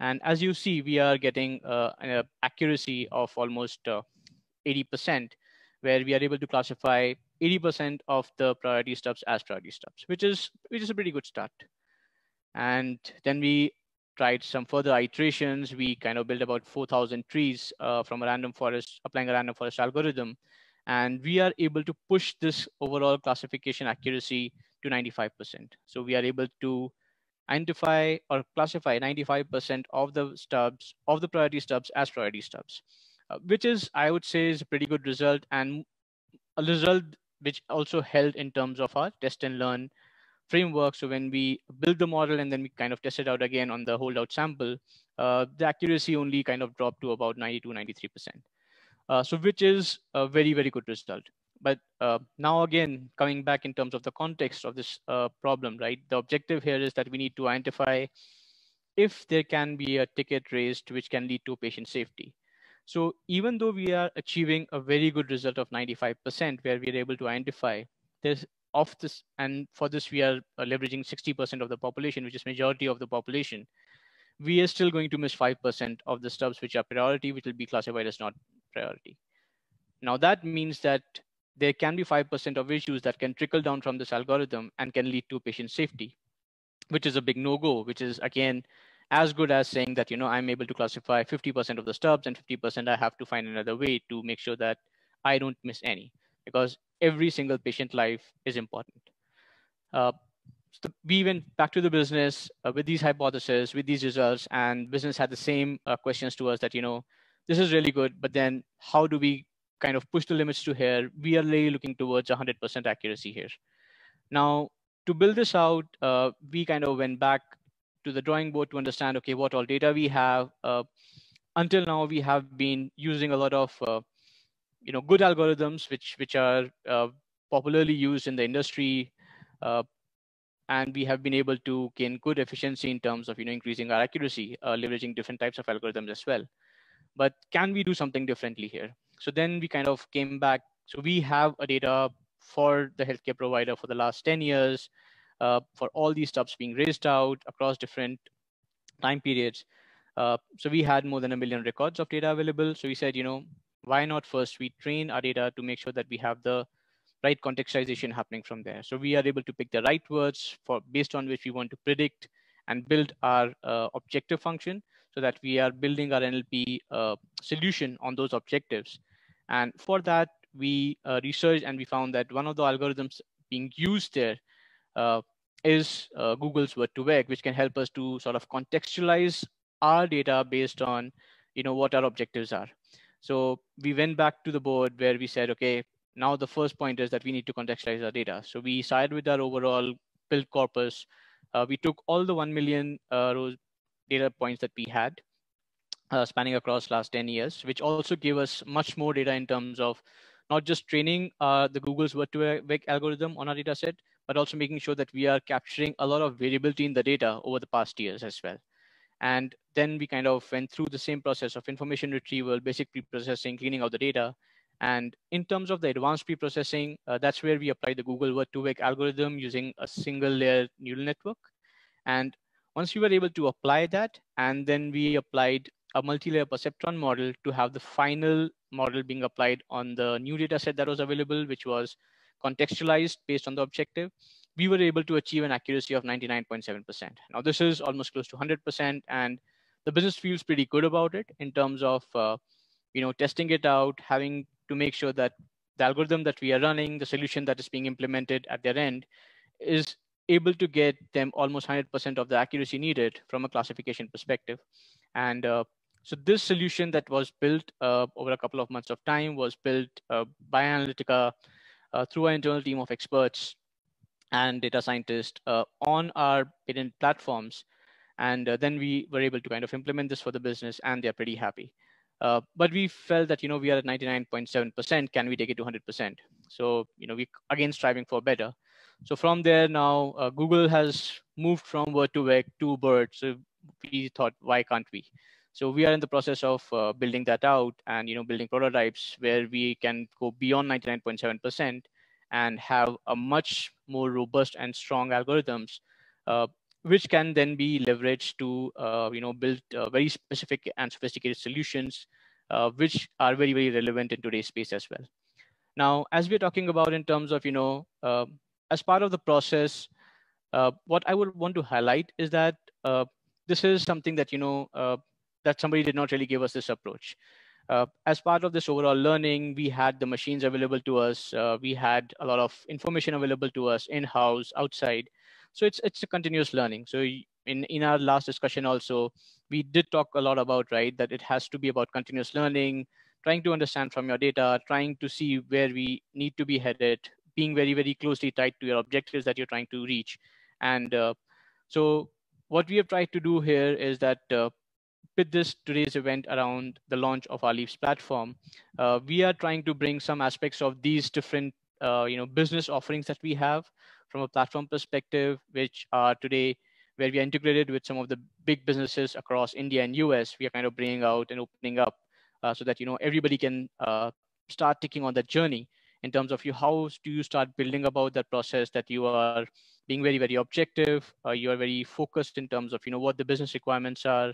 And as you see, we are getting uh, an accuracy of almost 80%, where we are able to classify 80% of the priority stubs as priority stubs, which is which is a pretty good start. And then we tried some further iterations. We kind of built about 4,000 trees uh, from a random forest, applying a random forest algorithm. And we are able to push this overall classification accuracy to 95%. So we are able to identify or classify 95% of the stubs, of the priority stubs as priority stubs, uh, which is, I would say, is a pretty good result and a result which also held in terms of our test and learn framework. So when we build the model and then we kind of test it out again on the holdout sample, uh, the accuracy only kind of dropped to about 92, 93%. Uh, so which is a very, very good result. But uh, now again, coming back in terms of the context of this uh, problem, right? The objective here is that we need to identify if there can be a ticket raised which can lead to patient safety. So even though we are achieving a very good result of 95%, where we are able to identify there's of this, and for this we are uh, leveraging 60% of the population, which is majority of the population, we are still going to miss 5% of the stubs which are priority, which will be classified as not priority. Now that means that there can be 5% of issues that can trickle down from this algorithm and can lead to patient safety, which is a big no-go, which is again, as good as saying that, you know, I'm able to classify 50% of the stubs and 50% I have to find another way to make sure that I don't miss any because every single patient life is important. Uh, so we went back to the business uh, with these hypotheses, with these results, and business had the same uh, questions to us that, you know, this is really good, but then how do we kind of push the limits to here? We are really looking towards 100% accuracy here. Now, to build this out, uh, we kind of went back to the drawing board to understand, okay, what all data we have. Uh, until now, we have been using a lot of uh, you know good algorithms which which are uh, popularly used in the industry uh, and we have been able to gain good efficiency in terms of you know increasing our accuracy uh, leveraging different types of algorithms as well. But can we do something differently here? So then we kind of came back. So we have a data for the healthcare provider for the last 10 years uh, for all these stubs being raised out across different time periods. Uh, so we had more than a million records of data available. So we said you know why not first we train our data to make sure that we have the right contextualization happening from there. So we are able to pick the right words for based on which we want to predict and build our uh, objective function so that we are building our NLP uh, solution on those objectives. And for that, we uh, researched and we found that one of the algorithms being used there uh, is uh, Google's Word2Vec, which can help us to sort of contextualize our data based on you know what our objectives are. So we went back to the board where we said, okay, now the first point is that we need to contextualize our data. So we started with our overall build corpus. Uh, we took all the 1 million uh, rows data points that we had uh, spanning across last 10 years, which also gave us much more data in terms of not just training uh, the Google's Word2Vec algorithm on our data set, but also making sure that we are capturing a lot of variability in the data over the past years as well. And then we kind of went through the same process of information retrieval, basic pre-processing, cleaning out the data. And in terms of the advanced pre-processing, uh, that's where we apply the Google Word2Vec algorithm using a single layer neural network. And once we were able to apply that, and then we applied a multi-layer perceptron model to have the final model being applied on the new data set that was available, which was contextualized based on the objective, we were able to achieve an accuracy of 99.7%. Now this is almost close to 100% and the business feels pretty good about it in terms of, uh, you know, testing it out, having to make sure that the algorithm that we are running, the solution that is being implemented at their end is able to get them almost 100% of the accuracy needed from a classification perspective. And uh, so this solution that was built uh, over a couple of months of time was built uh, by Analyttica uh, through our internal team of experts and data scientists uh, on our patent platforms. And uh, then we were able to kind of implement this for the business and they're pretty happy. Uh, but we felt that, you know, we are at 99.7%, can we take it to 100%? So, you know, we again striving for better. So from there now, uh, Google has moved from Word2Vec to BERT So we thought, why can't we? So we are in the process of uh, building that out and, you know, building prototypes where we can go beyond 99.7% and have a much more robust and strong algorithms, uh, which can then be leveraged to uh, you know build uh, very specific and sophisticated solutions, uh, which are very very relevant in today's space as well. Now, as we're talking about in terms of you know uh, as part of the process, uh, what I would want to highlight is that this is something that you know that somebody did not really give us this approach. Uh, as part of this overall learning, we had the machines available to us. Uh, we had a lot of information available to us in-house, outside. So it's it's a continuous learning. So in in our last discussion also, we did talk a lot about right that it has to be about continuous learning, trying to understand from your data, trying to see where we need to be headed, being very very closely tied to your objectives that you're trying to reach, and uh, so what we have tried to do here is that uh, with this today's event around the launch of our Leaps platform, uh, we are trying to bring some aspects of these different uh, you know, business offerings that we have from a platform perspective, which are today where we are integrated with some of the big businesses across India and US. We are kind of bringing out and opening up uh, so that you know everybody can uh, start taking on that journey in terms of you how do you start building about that process that you are being very very objective uh, you are very focused in terms of you know what the business requirements are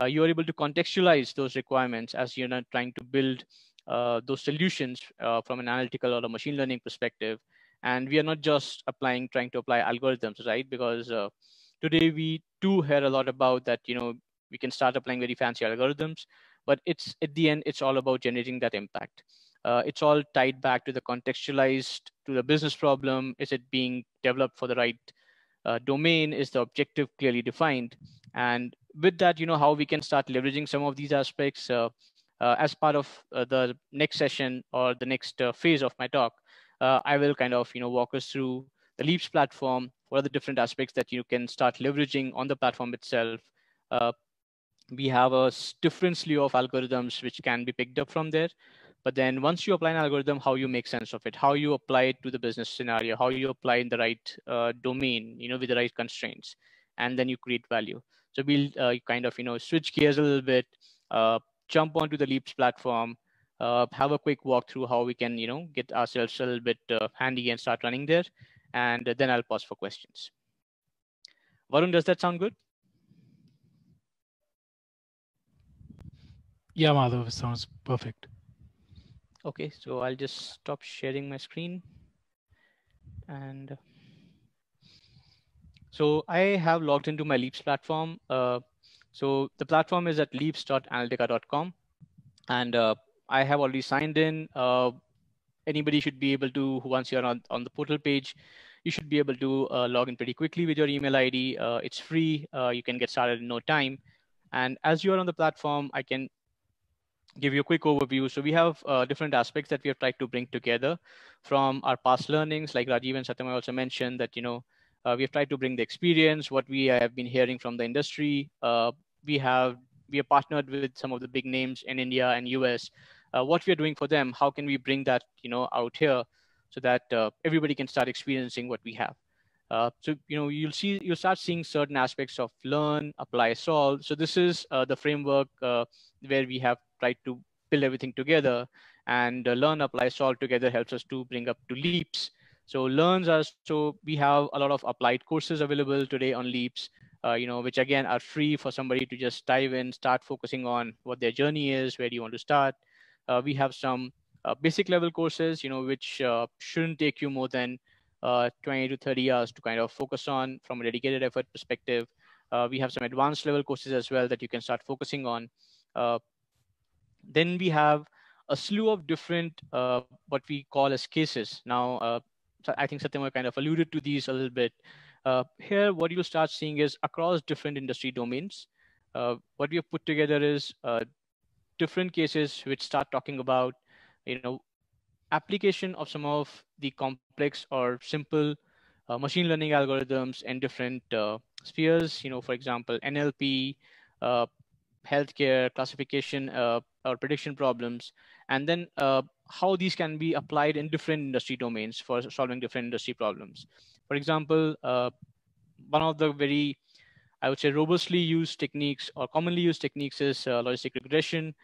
uh, you are able to contextualize those requirements as you're not trying to build uh, those solutions uh, from an analytical or a machine learning perspective. And we are not just applying, trying to apply algorithms, right? Because uh, today we do hear a lot about that, you know, we can start applying very fancy algorithms, but it's at the end, it's all about generating that impact. Uh, it's all tied back to the contextualized to the business problem. Is it being developed for the right uh, domain? Is the objective clearly defined? And with that, you know, how we can start leveraging some of these aspects uh, uh, as part of uh, the next session or the next uh, phase of my talk, uh, I will kind of, you know, walk us through the Leaps platform. What are the different aspects that you can start leveraging on the platform itself? Uh, we have a different slew of algorithms which can be picked up from there. But then once you apply an algorithm, how you make sense of it, how you apply it to the business scenario, how you apply in the right domain, you know, with the right constraints, and then you create value. So we'll uh, kind of, you know, switch gears a little bit, uh, jump onto the Leaps platform, uh, have a quick walk through how we can, you know, get ourselves a little bit uh, handy and start running there. And then I'll pause for questions. Varun, does that sound good? Yeah, Madhav, sounds perfect. Okay, so I'll just stop sharing my screen and so I have logged into my Leaps platform. Uh, so the platform is at leaps.analyttica.com. And uh, I have already signed in. Uh, anybody should be able to, once you're on, on the portal page, you should be able to uh, log in pretty quickly with your email ID. Uh, it's free. Uh, you can get started in no time. And as you are on the platform, I can give you a quick overview. So we have uh, different aspects that we have tried to bring together from our past learnings, like Rajeev and Satyam also mentioned that, you know, uh, we have tried to bring the experience, what we have been hearing from the industry. Uh, we have we have partnered with some of the big names in India and US. Uh, what we are doing for them, how can we bring that you know out here so that uh, everybody can start experiencing what we have. Uh, so you know you'll see you'll start seeing certain aspects of learn, apply, solve. So this is uh, the framework where we have tried to build everything together and learn, apply, solve together helps us to bring up to leaps so learns are so we have a lot of applied courses available today on Leaps, uh, you know, which again are free for somebody to just dive in, start focusing on what their journey is, where do you want to start. Uh, we have some uh, basic level courses, you know, which uh, shouldn't take you more than uh, 20 to 30 hours to kind of focus on from a dedicated effort perspective. Uh, we have some advanced level courses as well that you can start focusing on. Uh, then we have a slew of different uh, what we call as cases. Now, I think Satyam kind of alluded to these a little bit. here, what you'll start seeing is across different industry domains. what we have put together is different cases which start talking about you know application of some of the complex or simple uh, machine learning algorithms in different uh, spheres you know for example nlp uh, healthcare classification uh, or prediction problems and then uh, how these can be applied in different industry domains for solving different industry problems for example uh, one of the very i would say robustly used techniques or commonly used techniques is logistic regression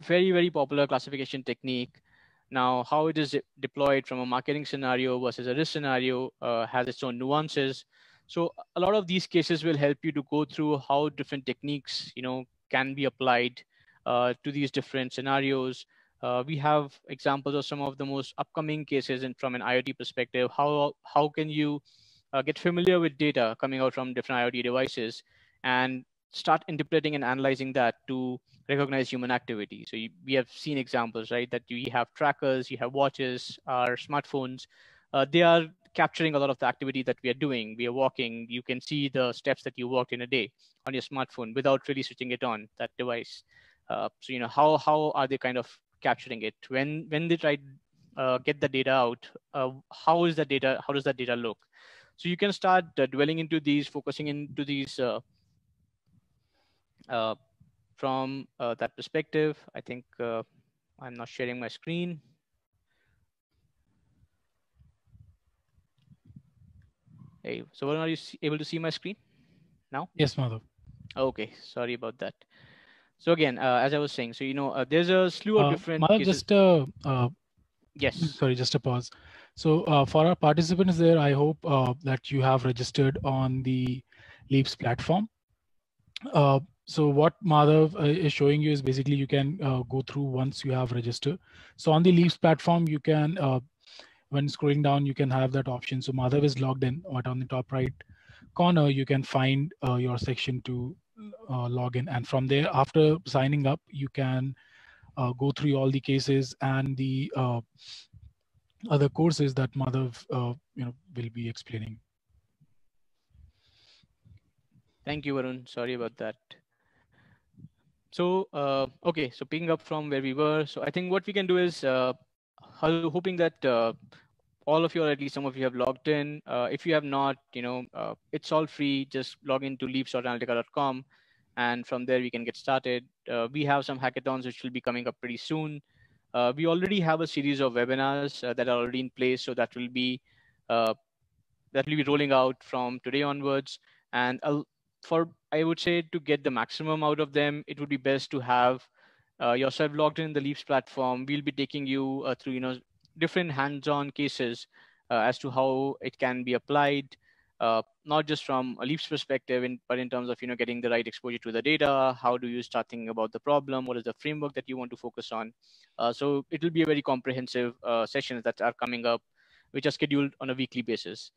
very, very popular classification technique. Now, how it is deployed from a marketing scenario versus a risk scenario uh, has its own nuances. So a lot of these cases will help you to go through how different techniques, you know, can be applied uh, to these different scenarios. Uh, we have examples of some of the most upcoming cases and from an IoT perspective. How how can you uh, get familiar with data coming out from different IoT devices and start interpreting and analyzing that to recognize human activity. So you, we have seen examples, right? That you have trackers, you have watches, our smartphones. Uh, they are capturing a lot of the activity that we are doing. We are walking. You can see the steps that you walked in a day on your smartphone without really switching it on that device. Uh, so you know how how are they kind of capturing it when when they try uh, get the data out? Uh, how is that data? How does that data look? So you can start uh, dwelling into these, focusing into these uh, uh, from uh, that perspective, I think uh, I'm not sharing my screen. Hey, so are you able to see my screen now? Yes, Madhav. Okay, sorry about that. So again, uh, as I was saying, so you know, uh, there's a slew of uh, different. Madhav, just uh, yes. Sorry, just a pause. So for our participants there, I hope that you have registered on the Leaps platform. So what Madhav uh, is showing you is basically you can uh, go through once you have registered. So on the Leaps platform, you can, uh, when scrolling down, you can have that option. So Madhav is logged in, but on the top right corner, you can find uh, your section to uh, log in. And from there, after signing up, you can uh, go through all the cases and the other courses that Madhav you know, will be explaining. Thank you, Varun. Sorry about that. So, uh, okay, so picking up from where we were, so I think what we can do is uh, hoping that uh, all of you, or at least some of you, have logged in. Uh, if you have not, you know, uh, it's all free. Just log into leaps.analyttica.com, and from there we can get started. Uh, we have some hackathons which will be coming up pretty soon. we already have a series of webinars that are already in place, so that will be that will be rolling out from today onwards. And I'll, for I would say to get the maximum out of them, it would be best to have uh, yourself logged in the Leaps platform. We'll be taking you uh, through you know different hands-on cases uh, as to how it can be applied, uh, not just from a Leaps perspective, in, but in terms of you know getting the right exposure to the data. How do you start thinking about the problem? What is the framework that you want to focus on? Uh, so it will be a very comprehensive uh, sessions that are coming up, which are scheduled on a weekly basis.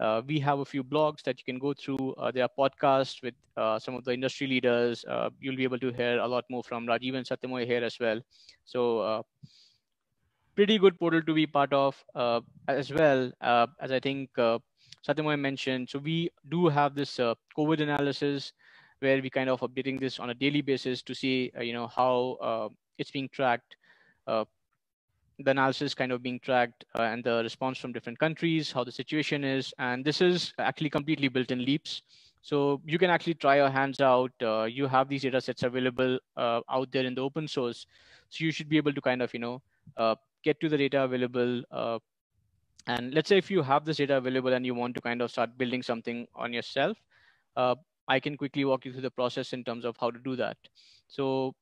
Uh, we have a few blogs that you can go through. Uh, there are podcasts with some of the industry leaders. You'll be able to hear a lot more from Rajeev and Satyamoy here as well. So pretty good portal to be part of uh, as well, as I think Satyamoy mentioned. So we do have this COVID analysis where we kind of updating this on a daily basis to see, you know, how it's being tracked the analysis kind of being tracked uh, and the response from different countries, how the situation is. And this is actually completely built in Leaps. So you can actually try your hands out. Uh, you have these data sets available uh, out there in the open source. So you should be able to kind of, you know, uh, get to the data available. Uh, and let's say if you have this data available and you want to kind of start building something on yourself, uh, I can quickly walk you through the process in terms of how to do that. So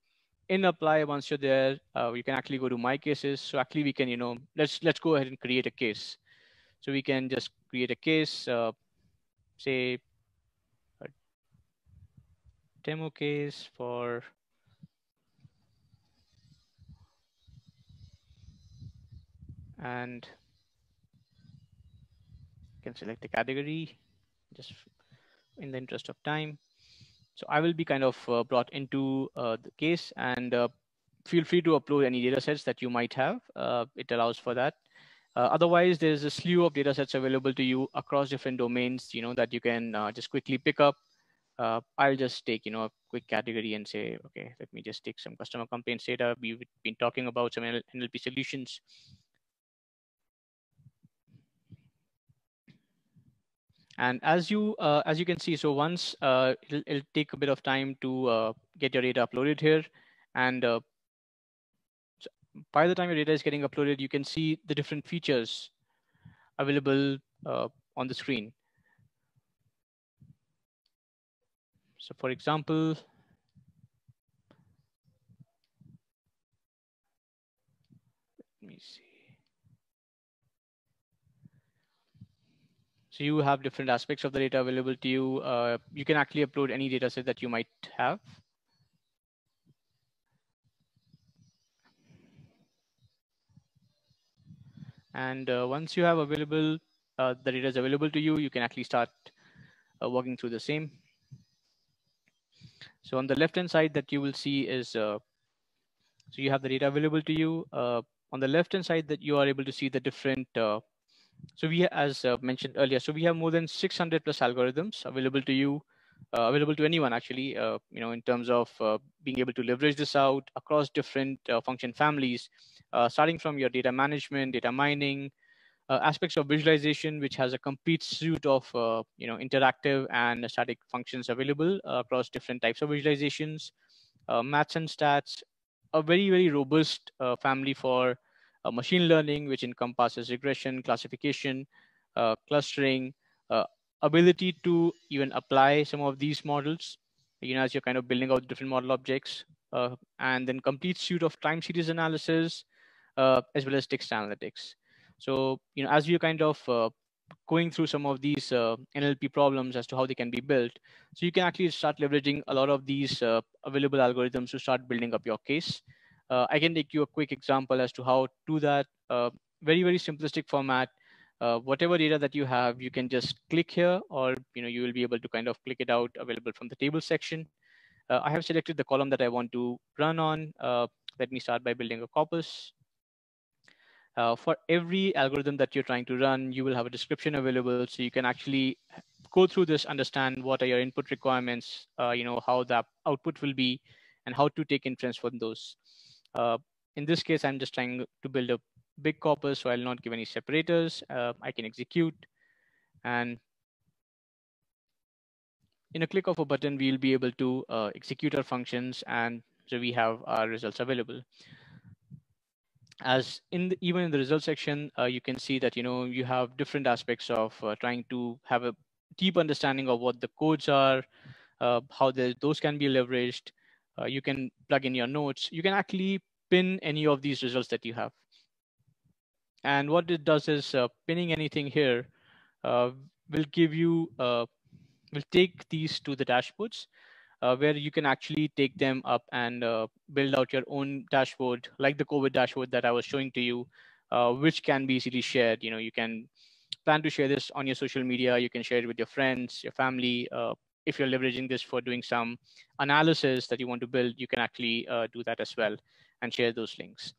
in apply once you're there uh, you can actually go to my cases so actually we can you know let's let's go ahead and create a case so we can just create a case uh, say a demo case for and you can select a category just in the interest of time. So I will be kind of uh, brought into uh, the case and uh, feel free to upload any data sets that you might have. Uh, it allows for that. Uh, otherwise, there's a slew of data sets available to you across different domains, you know, that you can uh, just quickly pick up. I'll just take, you know, a quick category and say, okay, let me just take some customer complaints data. We've been talking about some NLP solutions. And as you uh, as you can see, so once uh, it'll, it'll, take a bit of time to uh, get your data uploaded here, and uh, so by the time your data is getting uploaded, you can see the different features available uh, on the screen. So, for example, let me see. So you have different aspects of the data available to you. Uh, you can actually upload any data set that you might have. And uh, once you have available, uh, the data is available to you, you can actually start uh, working through the same. So on the left-hand side that you will see is, uh, so you have the data available to you. Uh, on the left-hand side that you are able to see the different so we, as uh, mentioned earlier, so we have more than 600 plus algorithms available to you, uh, available to anyone actually, uh, you know, in terms of uh, being able to leverage this out across different uh, function families, uh, starting from your data management, data mining, aspects of visualization, which has a complete suite of, you know, interactive and static functions available across different types of visualizations, maths and stats, a very, very robust family for machine learning, which encompasses regression, classification, uh, clustering, uh, ability to even apply some of these models, you know, as you're kind of building out different model objects, and then complete suite of time series analysis, as well as text analytics. So, you know, as you're kind of uh, going through some of these uh, NLP problems as to how they can be built. So you can actually start leveraging a lot of these uh, available algorithms to start building up your case. Uh, I can take you a quick example as to how to do that. Uh, very, very simplistic format. Uh, whatever data that you have, you can just click here or you know you will be able to kind of click it out available from the table section. Uh, I have selected the column that I want to run on. Uh, let me start by building a corpus. Uh, for every algorithm that you're trying to run, you will have a description available. So you can actually go through this, understand what are your input requirements, you know, how the output will be, and how to take inference from those. Uh, in this case, I'm just trying to build a big corpus, so I'll not give any separators. Uh, I can execute and in a click of a button, we'll be able to uh, execute our functions and so we have our results available. As in the, even in the result section, uh, you can see that you know you have different aspects of uh, trying to have a deep understanding of what the codes are, uh, how the, those can be leveraged, uh, you can plug in your notes. You can actually pin any of these results that you have. And what it does is uh, pinning anything here uh, will give you, uh, will take these to the dashboards uh, where you can actually take them up and uh, build out your own dashboard, like the COVID dashboard that I was showing to you, which can be easily shared. You know, you can plan to share this on your social media. You can share it with your friends, your family, if you're leveraging this for doing some analysis that you want to build, you can actually uh, do that as well and share those links.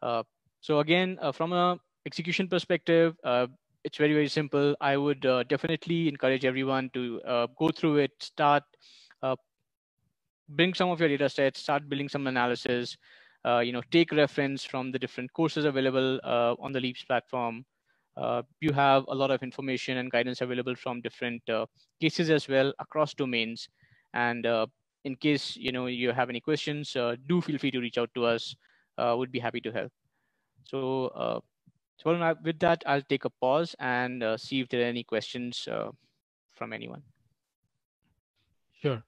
Uh, so again, uh, from a execution perspective, uh, it's very, very simple. I would uh, definitely encourage everyone to uh, go through it, start, bring some of your data sets, start building some analysis, you know, take reference from the different courses available on the Leaps platform, uh, you have a lot of information and guidance available from different uh, cases as well across domains. And uh, in case you know you have any questions, uh, do feel free to reach out to us. Uh, would be happy to help. So, so with that, I'll take a pause and see if there are any questions from anyone. Sure.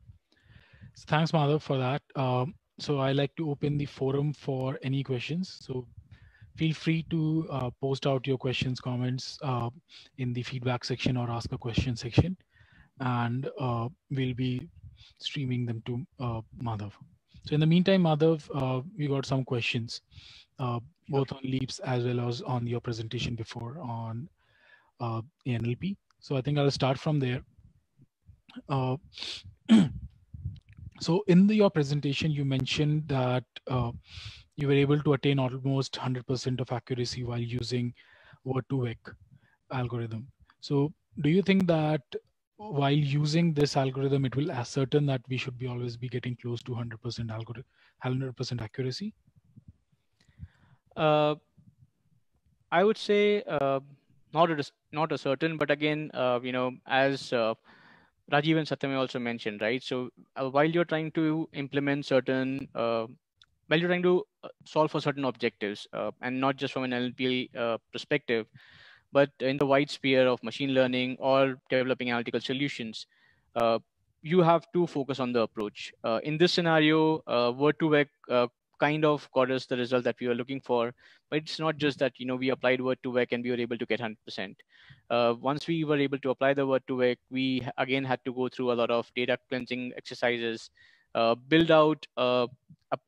So thanks, Madhav, for that. Um, so I like to open the forum for any questions. So feel free to uh, post out your questions, comments uh, in the feedback section or ask a question section, and uh, we'll be streaming them to uh, Madhav. So in the meantime, Madhav, uh, we got some questions, uh, both on Leaps as well as on your presentation before on uh, NLP. So I think I'll start from there. Uh, so in the, your presentation, you mentioned that uh, you were able to attain almost 100% of accuracy while using word2vec algorithm. So do you think that while using this algorithm, it will ascertain that we should be always be getting close to 100% algorithm, 100% accuracy? Uh, I would say uh, not a, not a certain, but again, uh, you know, as uh, Rajeev and Satyam also mentioned, right? So uh, while you're trying to implement certain, uh, while you're trying to solve for certain objectives, and not just from an NLP perspective, but in the wide sphere of machine learning or developing analytical solutions, uh, you have to focus on the approach. Uh, in this scenario, uh, Word2Vec uh, kind of got us the result that we were looking for, but it's not just that you know we applied Word2Vec and we were able to get 100%. Uh, once we were able to apply the Word2Vec, we again had to go through a lot of data cleansing exercises, uh, build out,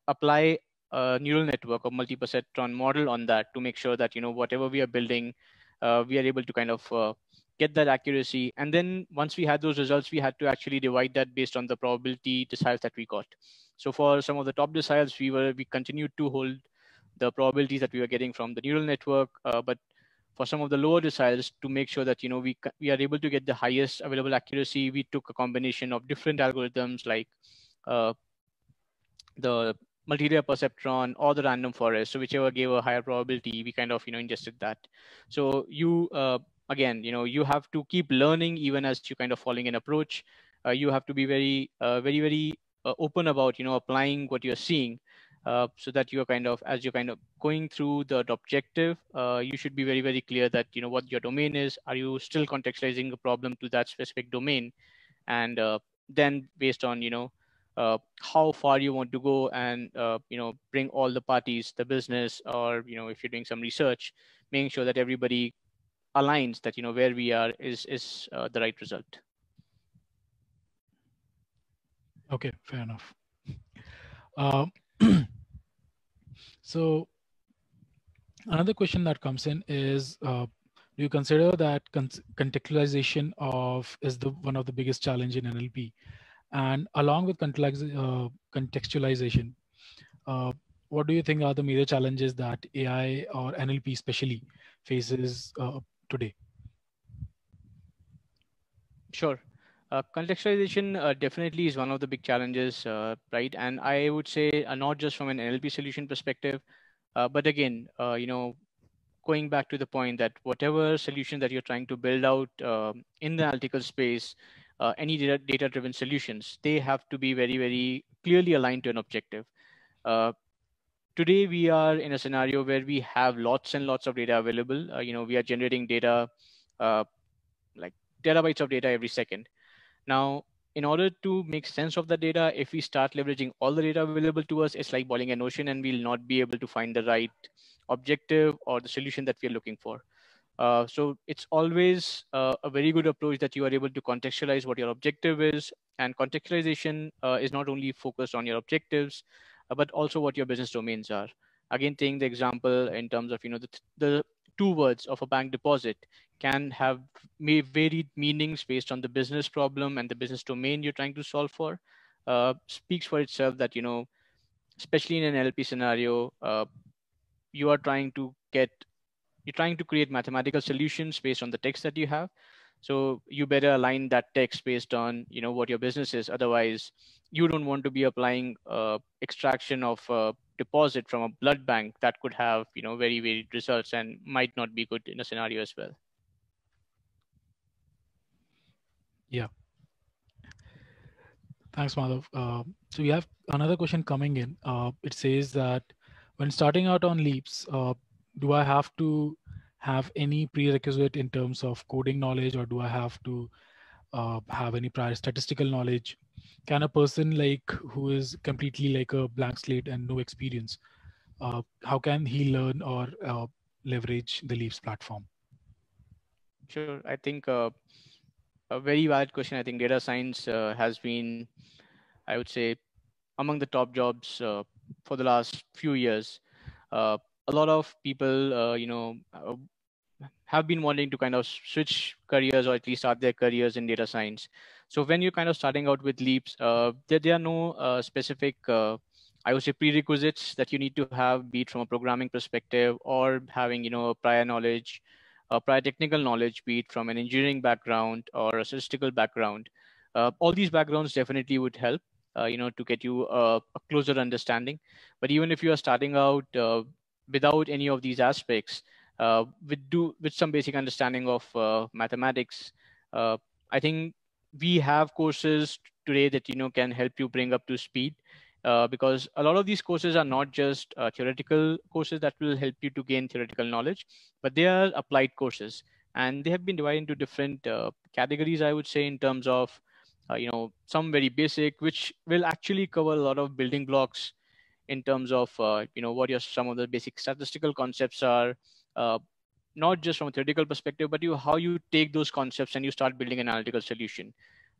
apply a neural network or multi-perceptron model on that to make sure that you know whatever we are building uh, we are able to kind of uh, get that accuracy. And then once we had those results, we had to actually divide that based on the probability deciles that we got. So for some of the top deciles, we were we continued to hold the probabilities that we were getting from the neural network, uh, but for some of the lower deciles to make sure that you know we we are able to get the highest available accuracy, we took a combination of different algorithms like uh, the multi-layer perceptron or the random forest. So whichever gave a higher probability we kind of you know ingested that. So you uh, again you know you have to keep learning even as you kind of following an approach. Uh, you have to be very uh, very very uh, open about you know applying what you're seeing. Uh, so that you're kind of as you're kind of going through the objective uh, you should be very very clear that you know what your domain is. Are you still contextualizing a problem to that specific domain? And then based on you know uh, how far you want to go and uh, you know bring all the parties the business or you know if you're doing some research making sure that everybody aligns that you know where we are is is uh, the right result. Okay fair enough. Um, so another question that comes in is uh, do you consider that contextualization of is the one of the biggest challenge in nlp and along with uh, contextualization, uh, what do you think are the major challenges that AI or NLP especially faces uh, today? Sure. Uh, contextualization uh, definitely is one of the big challenges, uh, right? And I would say not just from an NLP solution perspective, but again, you know, going back to the point that whatever solution that you're trying to build out in the analytical space, uh, any data, data driven solutions, they have to be very, very clearly aligned to an objective. Uh, today, we are in a scenario where we have lots and lots of data available. Uh, you know, we are generating data, uh, like terabytes of data every second. Now, in order to make sense of the data, if we start leveraging all the data available to us, it's like boiling an ocean and we'll not be able to find the right objective or the solution that we're looking for. Uh, so it's always uh, a very good approach that you are able to contextualize what your objective is. And contextualization uh, is not only focused on your objectives, uh, but also what your business domains are. Again, taking the example in terms of, you know, the, the two words of a bank deposit can have may varied meanings based on the business problem and the business domain you're trying to solve for. Uh, speaks for itself that, you know, especially in an LP scenario, you are trying to get you're trying to create mathematical solutions based on the text that you have. So you better align that text based on you know what your business is. Otherwise you don't want to be applying uh, extraction of a deposit from a blood bank that could have you know very varied results and might not be good in a scenario as well. Yeah. Thanks madhav. Uh, so we have another question coming in. Uh, it says that when starting out on leaps uh, do I have to have any prerequisite in terms of coding knowledge or do I have to uh, have any prior statistical knowledge? Can a person like who is completely like a blank slate and no experience, uh, how can he learn or uh, leverage the Leaps platform? Sure, I think uh, a very valid question. I think data science uh, has been, I would say, among the top jobs uh, for the last few years. Uh, a lot of people, uh, you know, uh, have been wanting to kind of switch careers or at least start their careers in data science. So when you're kind of starting out with leaps, uh, there, there, are no uh, specific, uh, I would say, prerequisites that you need to have, be it from a programming perspective or having, you know, prior knowledge, prior technical knowledge, be it from an engineering background or a statistical background. all these backgrounds definitely would help. Uh, you know, to get you a, a, closer understanding. But even if you are starting out uh, without any of these aspects, uh, with do with some basic understanding of uh, mathematics, uh, I think we have courses today that you know can help you bring up to speed. Uh, because a lot of these courses are not just uh, theoretical courses that will help you to gain theoretical knowledge, but they are applied courses, and they have been divided into different categories. I would say in terms of you know some very basic, which will actually cover a lot of building blocks in terms of you know what your some of the basic statistical concepts are, uh, not just from a theoretical perspective, but you how you take those concepts and you start building an analytical solution.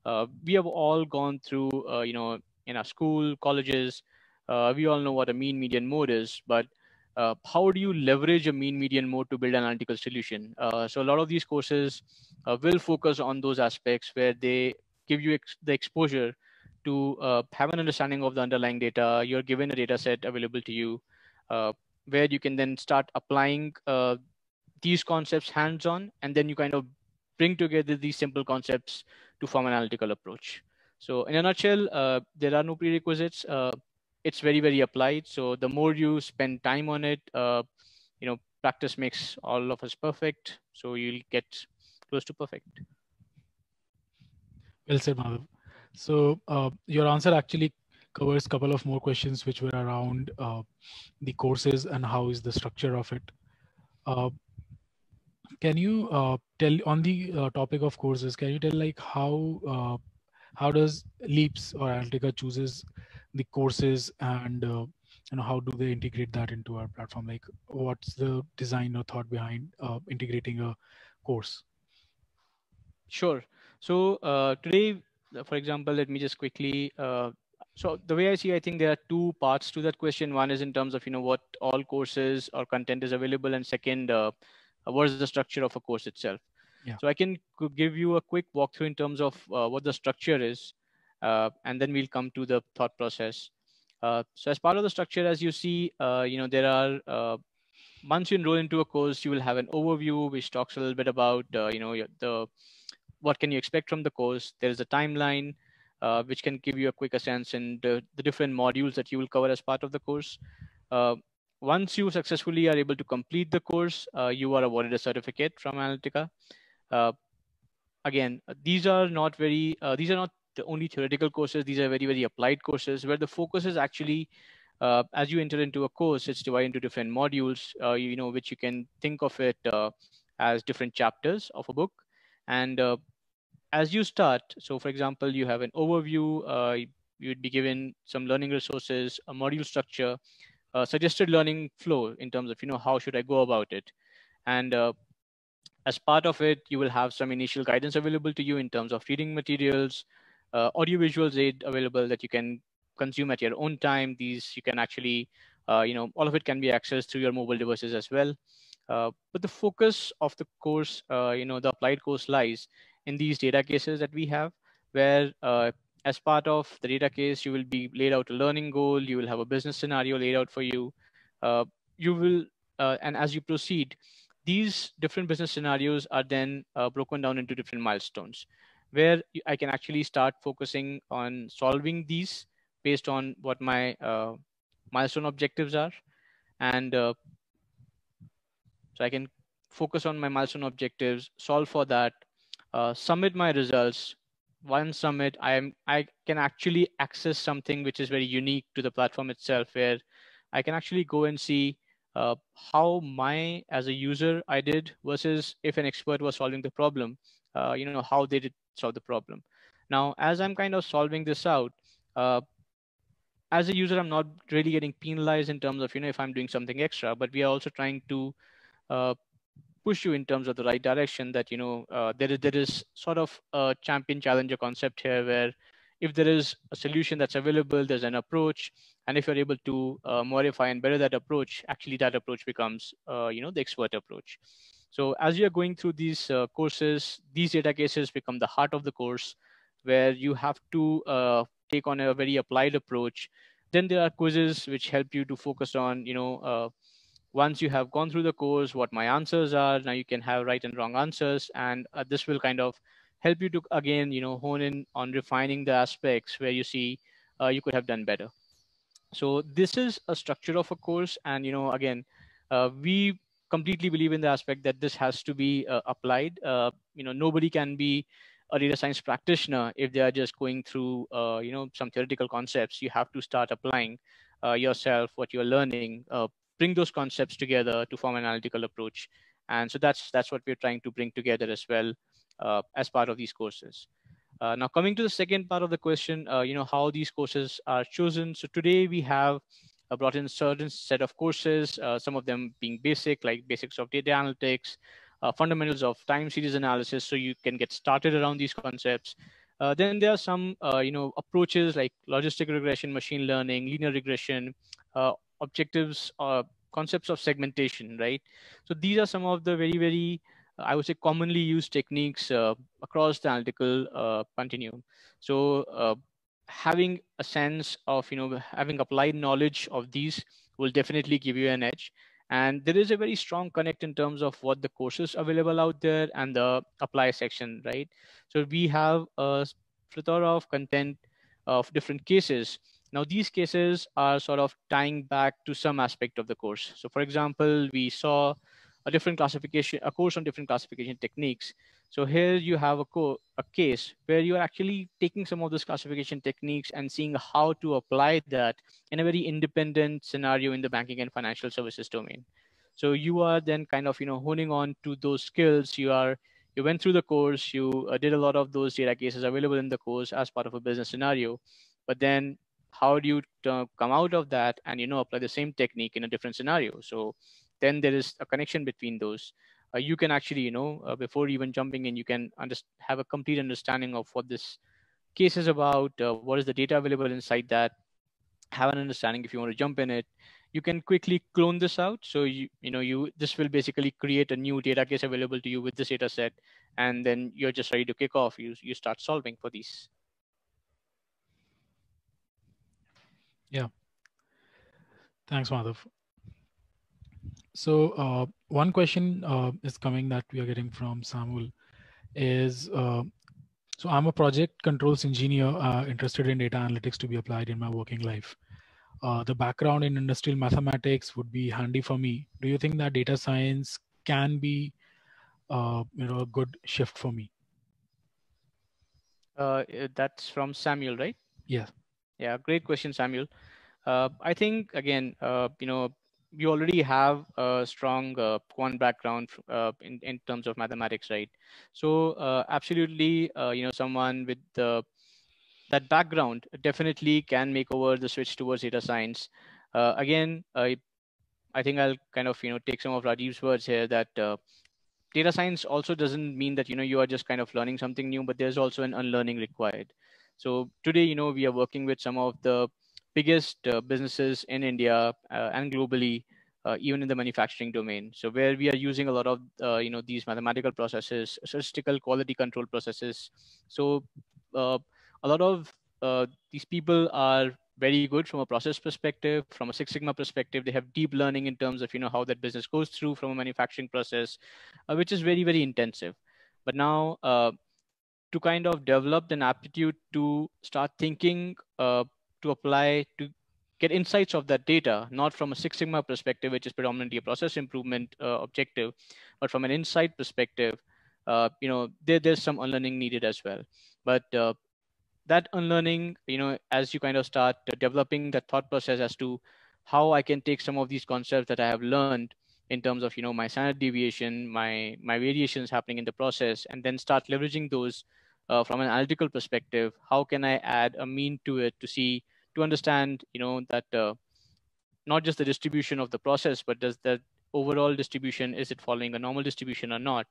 Uh, we have all gone through, uh, you know, in our school, colleges, uh, we all know what a mean median mode is, but uh, how do you leverage a mean median mode to build an analytical solution? Uh, so a lot of these courses will focus on those aspects where they give you ex the exposure to have an understanding of the underlying data. You're given a data set available to you where you can then start applying uh, these concepts hands-on, and then you kind of bring together these simple concepts to form an analytical approach. So in a nutshell, uh, there are no prerequisites. Uh, it's very, very applied. So the more you spend time on it, uh, you know, practice makes all of us perfect. So you'll get close to perfect. Well said, Madhav. So uh, your answer actually covers a couple of more questions which were around uh, the courses and how is the structure of it. Uh, can you uh, tell on the uh, topic of courses? Can you tell like how uh, how does Leaps or Analyttica chooses the courses and uh, you know how do they integrate that into our platform? Like what's the design or thought behind integrating a course? Sure. So today, for example, let me just quickly so the way I see, I think there are two parts to that question. One is in terms of you know what all courses or content is available, and second, uh, what is the structure of a course itself. Yeah. So I can give you a quick walkthrough in terms of uh, what the structure is, uh, and then we'll come to the thought process. Uh, so as part of the structure, as you see, uh, you know there are uh, once you enroll into a course, you will have an overview which talks a little bit about you know the what can you expect from the course. There is a timeline uh, which can give you a quicker sense in the, the, different modules that you will cover as part of the course. Uh, once you successfully are able to complete the course, uh, you are awarded a certificate from Analyttica. Uh, again, these are not very, uh, these are not the only theoretical courses. These are very, very applied courses where the focus is actually uh, as you enter into a course, it's divided into different modules, uh, you know, which you can think of it uh, as different chapters of a book. And as you start, so for example, you have an overview, uh, you'd be given some learning resources, a module structure, a suggested learning flow in terms of, you know, how should I go about it? And uh, as part of it, you will have some initial guidance available to you in terms of reading materials, uh, audiovisuals aid available that you can consume at your own time. These you can actually, uh, you know, all of it can be accessed through your mobile devices as well. Uh, but the focus of the course, uh, you know, the applied course lies in these data cases that we have, where uh, as part of the data case, you will be laid out a learning goal, you will have a business scenario laid out for you. Uh, you will, uh, and as you proceed, these different business scenarios are then uh, broken down into different milestones, where I can actually start focusing on solving these based on what my uh, milestone objectives are. And uh, so I can focus on my milestone objectives, solve for that, uh, submit my results. One submit, I am I can actually access something which is very unique to the platform itself, where I can actually go and see uh, how my as a user I did versus if an expert was solving the problem. Uh, you know how they did solve the problem. Now, as I'm kind of solving this out, uh, as a user, I'm not really getting penalized in terms of you know if I'm doing something extra, but we are also trying to uh, push you in terms of the right direction that you know uh, there is there is sort of a champion challenger concept here where if there is a solution that's available, there's an approach, and if you're able to uh, modify and better that approach, actually that approach becomes, uh, you know, the expert approach. So as you're going through these uh, courses, these data cases become the heart of the course, where you have to uh, take on a very applied approach. Then there are quizzes which help you to focus on, you know, uh, once you have gone through the course, what my answers are. Now you can have right and wrong answers, and uh, this will kind of help you to again, you know, hone in on refining the aspects where you see uh, you could have done better. So this is a structure of a course, and you know, again, uh, we completely believe in the aspect that this has to be uh, applied. Uh, you know, nobody can be a data science practitioner if they are just going through, uh, you know, some theoretical concepts. You have to start applying yourself what you're learning bring those concepts together to form an analytical approach. And so that's that's what we're trying to bring together as well uh, as part of these courses. Uh, now coming to the second part of the question, uh, you know how these courses are chosen. So today we have uh, brought in a certain set of courses, uh, some of them being basic, like basics of data analytics, uh, fundamentals of time series analysis, so you can get started around these concepts. Uh, then there are some, uh, you know, approaches like logistic regression, machine learning, linear regression, objectives, uh, concepts of segmentation, right? So these are some of the very, very, uh, I would say, commonly used techniques uh, across the analytical uh, continuum. So uh, having a sense of, you know, having applied knowledge of these will definitely give you an edge. And there is a very strong connect in terms of what the courses available out there and the apply section, right? So we have a plethora of content of different cases now, these cases are sort of tying back to some aspect of the course. So for example, we saw a different classification, a course on different classification techniques. So here you have a, a case where you're actually taking some of those classification techniques and seeing how to apply that in a very independent scenario in the banking and financial services domain. So you are then kind of, you know, honing on to those skills. You are, you went through the course, you uh, did a lot of those data cases available in the course as part of a business scenario, but then how do you uh, come out of that and you know apply the same technique in a different scenario? So then there is a connection between those. Uh, you can actually you know uh, before even jumping in you can have a complete understanding of what this case is about uh, what is the data available inside that. Have an understanding if you want to jump in it. You can quickly clone this out. So you you know you this will basically create a new data case available to you with this data set. And then you're just ready to kick off. You you start solving for these Yeah. Thanks, Madhav. So uh, one question uh, is coming that we are getting from Samuel is, uh, so I'm a project controls engineer uh, interested in data analytics to be applied in my working life. Uh, the background in industrial mathematics would be handy for me. Do you think that data science can be, uh, you know, a good shift for me? that's from Samuel, right? Yeah. Yeah, great question, Samuel. Uh, I think again, uh, you know, you already have a strong uh, quant background uh, in in terms of mathematics, right? So uh, absolutely, uh, you know, someone with the that background definitely can make over the switch towards data science. again, I, I think I'll kind of you know take some of Rajeev's words here that data science also doesn't mean that you know you are just kind of learning something new, but there's also an unlearning required. So today, you know, we are working with some of the biggest uh, businesses in India uh, and globally, uh, even in the manufacturing domain. So where we are using a lot of, uh, you know, these mathematical processes, statistical quality control processes. So uh, a lot of uh, these people are very good from a process perspective, from a Six Sigma perspective. They have deep learning in terms of, you know, how that business goes through from a manufacturing process, which is very, very intensive. But now to kind of develop an aptitude to start thinking uh, to apply to get insights of that data, not from a Six Sigma perspective, which is predominantly a process improvement uh, objective, but from an insight perspective, uh, you know, there, there's some unlearning needed as well. But uh, that unlearning, you know, as you kind of start developing that thought process as to how I can take some of these concepts that I have learned in terms of, you know, my standard deviation, my my variations happening in the process, and then start leveraging those uh, from an analytical perspective. How can I add a mean to it to see to understand, you know, that uh, not just the distribution of the process, but does that overall distribution is it following a normal distribution or not?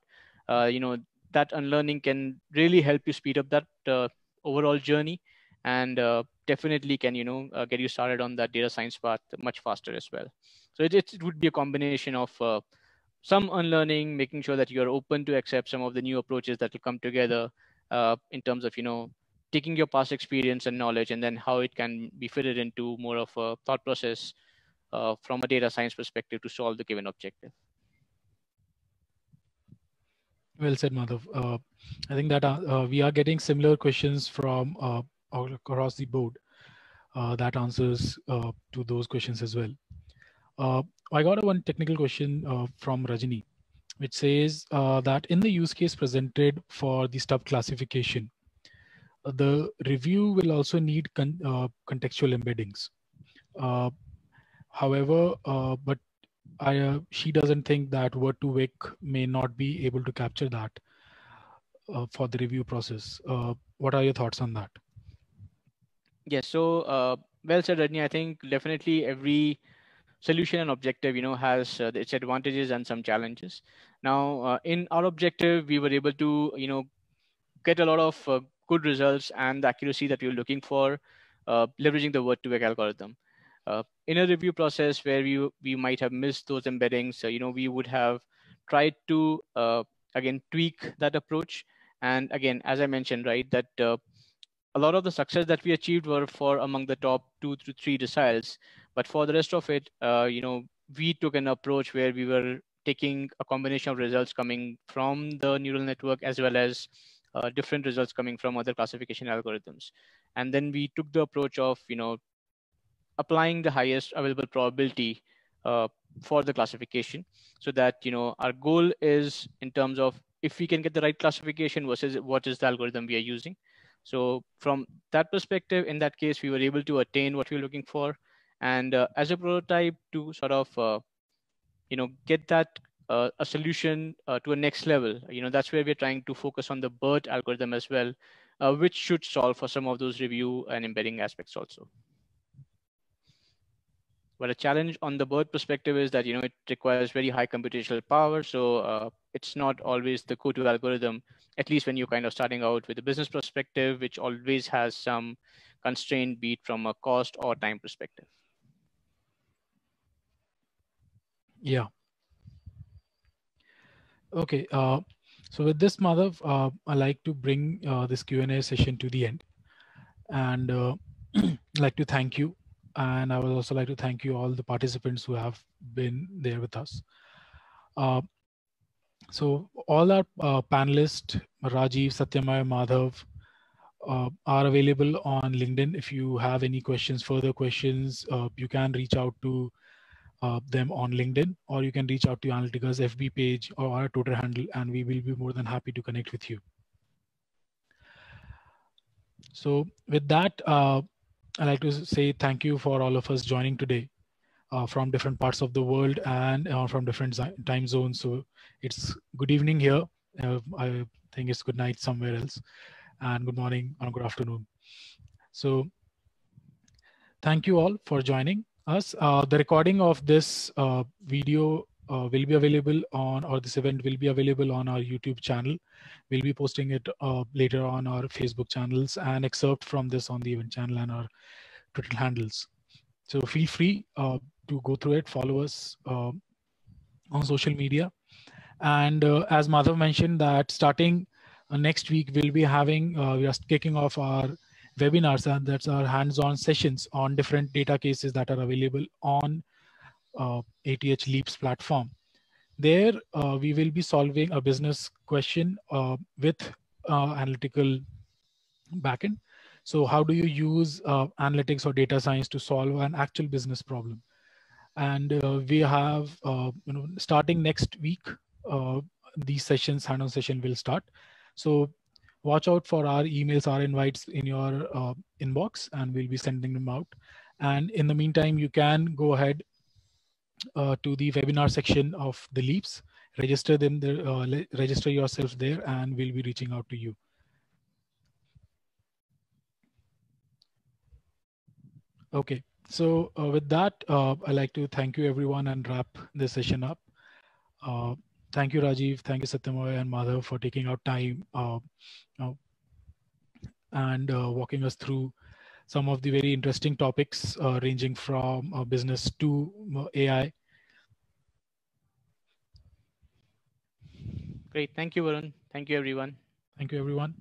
Uh, you know, that unlearning can really help you speed up that uh, overall journey and uh, definitely can you know uh, get you started on that data science path much faster as well. So it, it would be a combination of some unlearning, making sure that you're open to accept some of the new approaches that will come together uh, in terms of you know taking your past experience and knowledge and then how it can be fitted into more of a thought process uh, from a data science perspective to solve the given objective. Well said, Madhav. Uh, I think that uh, uh we are getting similar questions from uh, all across the board. Uh, that answers to those questions as well. I got one technical question from Rajini, which says that in the use case presented for the stub classification, the review will also need con contextual embeddings. however, but I, uh, she doesn't think that Word2Vec may not be able to capture that uh, for the review process. Uh, what are your thoughts on that? Yes, so uh, well said, Rajni. I think definitely every solution and objective, you know, has uh, its advantages and some challenges. Now, uh, in our objective, we were able to, you know, get a lot of good results and the accuracy that were looking for, leveraging the Word2Vec algorithm. Uh, in a review process where we we might have missed those embeddings so, you know we would have tried to uh, again tweak that approach. And again as i mentioned right that uh, a lot of the success that we achieved were for among the top two to three deciles. But for the rest of it uh, you know we took an approach where we were taking a combination of results coming from the neural network as well as uh, different results coming from other classification algorithms. And then we took the approach of you know applying the highest available probability uh, for the classification so that you know our goal is in terms of if we can get the right classification versus what is the algorithm we are using. So from that perspective in that case we were able to attain what we were looking for. And uh, as a prototype to sort of uh, you know get that uh, a solution uh, to a next level you know that's where we're trying to focus on the BERT algorithm as well uh, which should solve for some of those review and embedding aspects also but a challenge on the BERT perspective is that you know it requires very high computational power, so uh, it's not always the go-to algorithm. At least when you're kind of starting out with a business perspective, which always has some constraint, be it from a cost or time perspective. Yeah. Okay. Uh, so with this, Madhav, uh, I like to bring uh, this Q&A session to the end. And uh, like to thank you and I would also like to thank you all the participants who have been there with us. Uh, so all our uh, panelists, Rajeev, Satyamoy, Madhav, uh, are available on LinkedIn. If you have any questions, further questions, you can reach out to uh, them on LinkedIn, or you can reach out to Analyttica's FB page or our Twitter handle, and we will be more than happy to connect with you. So with that, uh, I'd like to say thank you for all of us joining today uh, from different parts of the world and uh, from different time zones. So it's good evening here. Uh, I think it's good night somewhere else and good morning or good afternoon. So thank you all for joining us. Uh, the recording of this uh, video uh, will be available on, or this event will be available on our YouTube channel. We'll be posting it uh, later on our Facebook channels and excerpt from this on the event channel and our Twitter handles. So feel free uh, to go through it, follow us uh, on social media. And uh, as Madhav mentioned that starting next week, we'll be having, we are kicking off our webinars and that's our hands-on sessions on different data cases that are available on uh, ATH Leaps platform. There, uh, we will be solving a business question uh, with analytical backend. So how do you use analytics or data science to solve an actual business problem? And we have, you know, starting next week, these sessions, hands-on session will start. So watch out for our emails, our invites in your uh, inbox, and we'll be sending them out. And in the meantime, you can go ahead uh, to the webinar section of the Leaps, register them there, uh, register yourself there, and we'll be reaching out to you. Okay, so uh, with that, uh, I'd like to thank you everyone and wrap this session up. Uh, thank you, Rajeev. Thank you, Satyamoy and Madhav for taking out time uh, and walking us through some of the very interesting topics uh, ranging from uh, business to uh, AI. Great. Thank you, Varun. Thank you, everyone. Thank you, everyone.